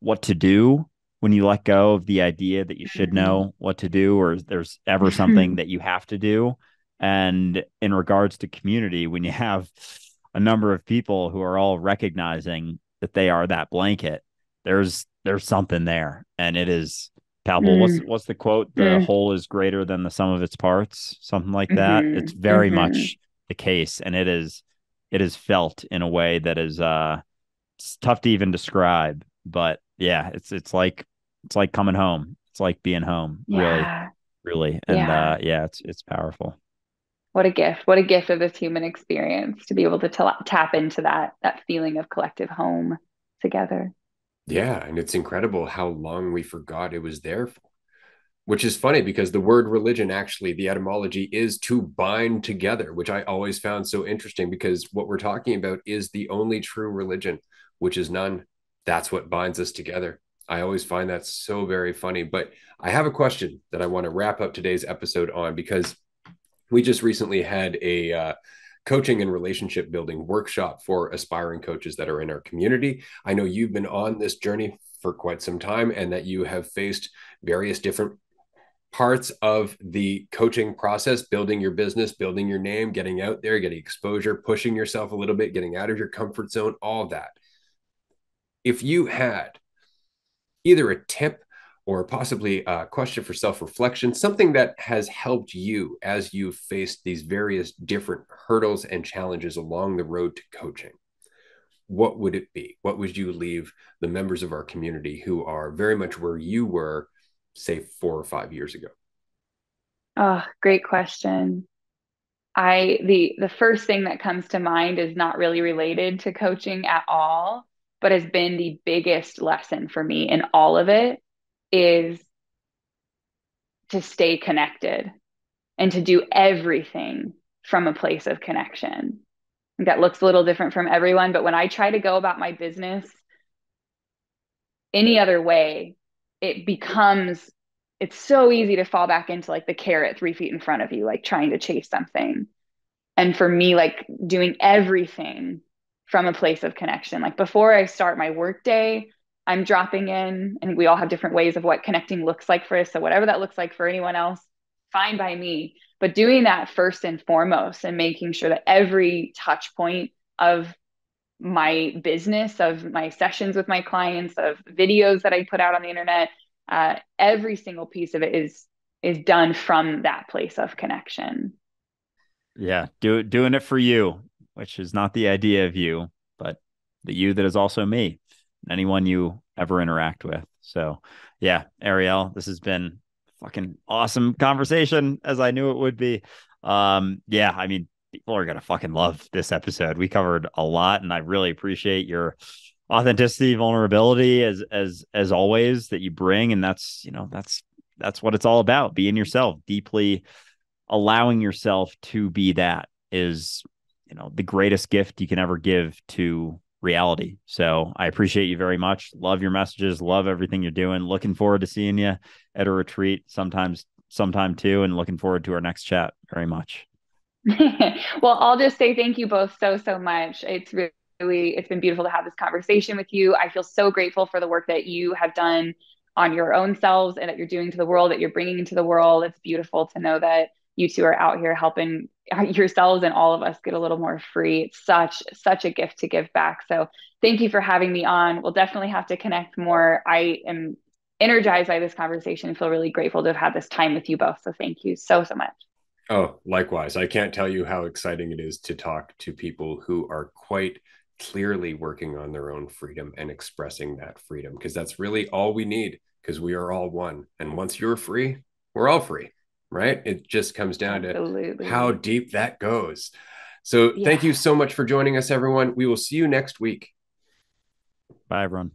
what to do when you let go of the idea that you should mm-hmm. know what to do or there's ever something that you have to do and in regards to community, when you have a number of people who are all recognizing that they are that blanket, there's there's something there, and it is palpable. Mm. What's what's the quote? The mm. whole is greater than the sum of its parts, something like that. Mm-hmm. It's very mm-hmm. much the case, and it is it is felt in a way that is uh it's tough to even describe. But yeah, it's it's like it's like coming home. It's like being home. Yeah. Really, really, and yeah. uh yeah, it's it's powerful what a gift what a gift of this human experience to be able to t- tap into that that feeling of collective home together yeah and it's incredible how long we forgot it was there for which is funny because the word religion actually the etymology is to bind together which i always found so interesting because what we're talking about is the only true religion which is none. That's what binds us together. I always find that so very funny. But i have a question that i want to wrap up today's episode on because we just recently had a uh, coaching and relationship building workshop for aspiring coaches that are in our community. I know you've been on this journey for quite some time and that you have faced various different parts of the coaching process building your business building your name getting out there getting exposure pushing yourself a little bit getting out of your comfort zone all that if you had either a tip or possibly a question for self reflection, something that has helped you as you've faced these various different hurdles and challenges along the road to coaching. What would it be? What would you leave the members of our community who are very much where you were, say, four or five years ago? Oh, great question. I the the first thing that comes to mind is not really related to coaching at all, but has been the biggest lesson for me in all of it is to stay connected and to do everything from a place of connection. That looks a little different from everyone, but when I try to go about my business any other way, it becomes it's so easy to fall back into like the carrot three feet in front of you, like trying to chase something. And for me, like doing everything from a place of connection. Like before I start my workday, I'm dropping in, and we all have different ways of what connecting looks like for us. So, whatever that looks like for anyone else, fine by me. But doing that first and foremost and making sure that every touch point of my business, of my sessions with my clients, of videos that I put out on the internet, uh, every single piece of it is is done from that place of connection. Yeah, do doing it for you, which is not the idea of you, but the you that is also me, anyone you ever interact with. So, yeah, Ariel, this has been fucking awesome conversation as I knew it would be. Um, yeah, I mean, people are gonna fucking love this episode. We covered a lot, and I really appreciate your authenticity, vulnerability as as as always that you bring, and that's you know that's that's what it's all about. Being yourself, deeply allowing yourself to be that is you know the greatest gift you can ever give to reality. So I appreciate you very much. Love your messages. Love everything you're doing. Looking forward to seeing you at a retreat sometimes sometime too and looking forward to our next chat very much. well, I'll just say thank you both so so much. It's really it's been beautiful to have this conversation with you. I feel so grateful for the work that you have done on your own selves and that you're doing to the world that you're bringing into the world. It's beautiful to know that you two are out here helping yourselves and all of us get a little more free. It's such such a gift to give back. So thank you for having me on. We'll definitely have to connect more. I am energized by this conversation. I feel really grateful to have had this time with you both. So thank you so so much. Oh, likewise. I can't tell you how exciting it is to talk to people who are quite clearly working on their own freedom and expressing that freedom because that's really all we need because we are all one. And once you're free, we're all free right? It just comes down Absolutely. to how deep that goes. So yeah. thank you so much for joining us, everyone. We will see you next week. Bye, everyone.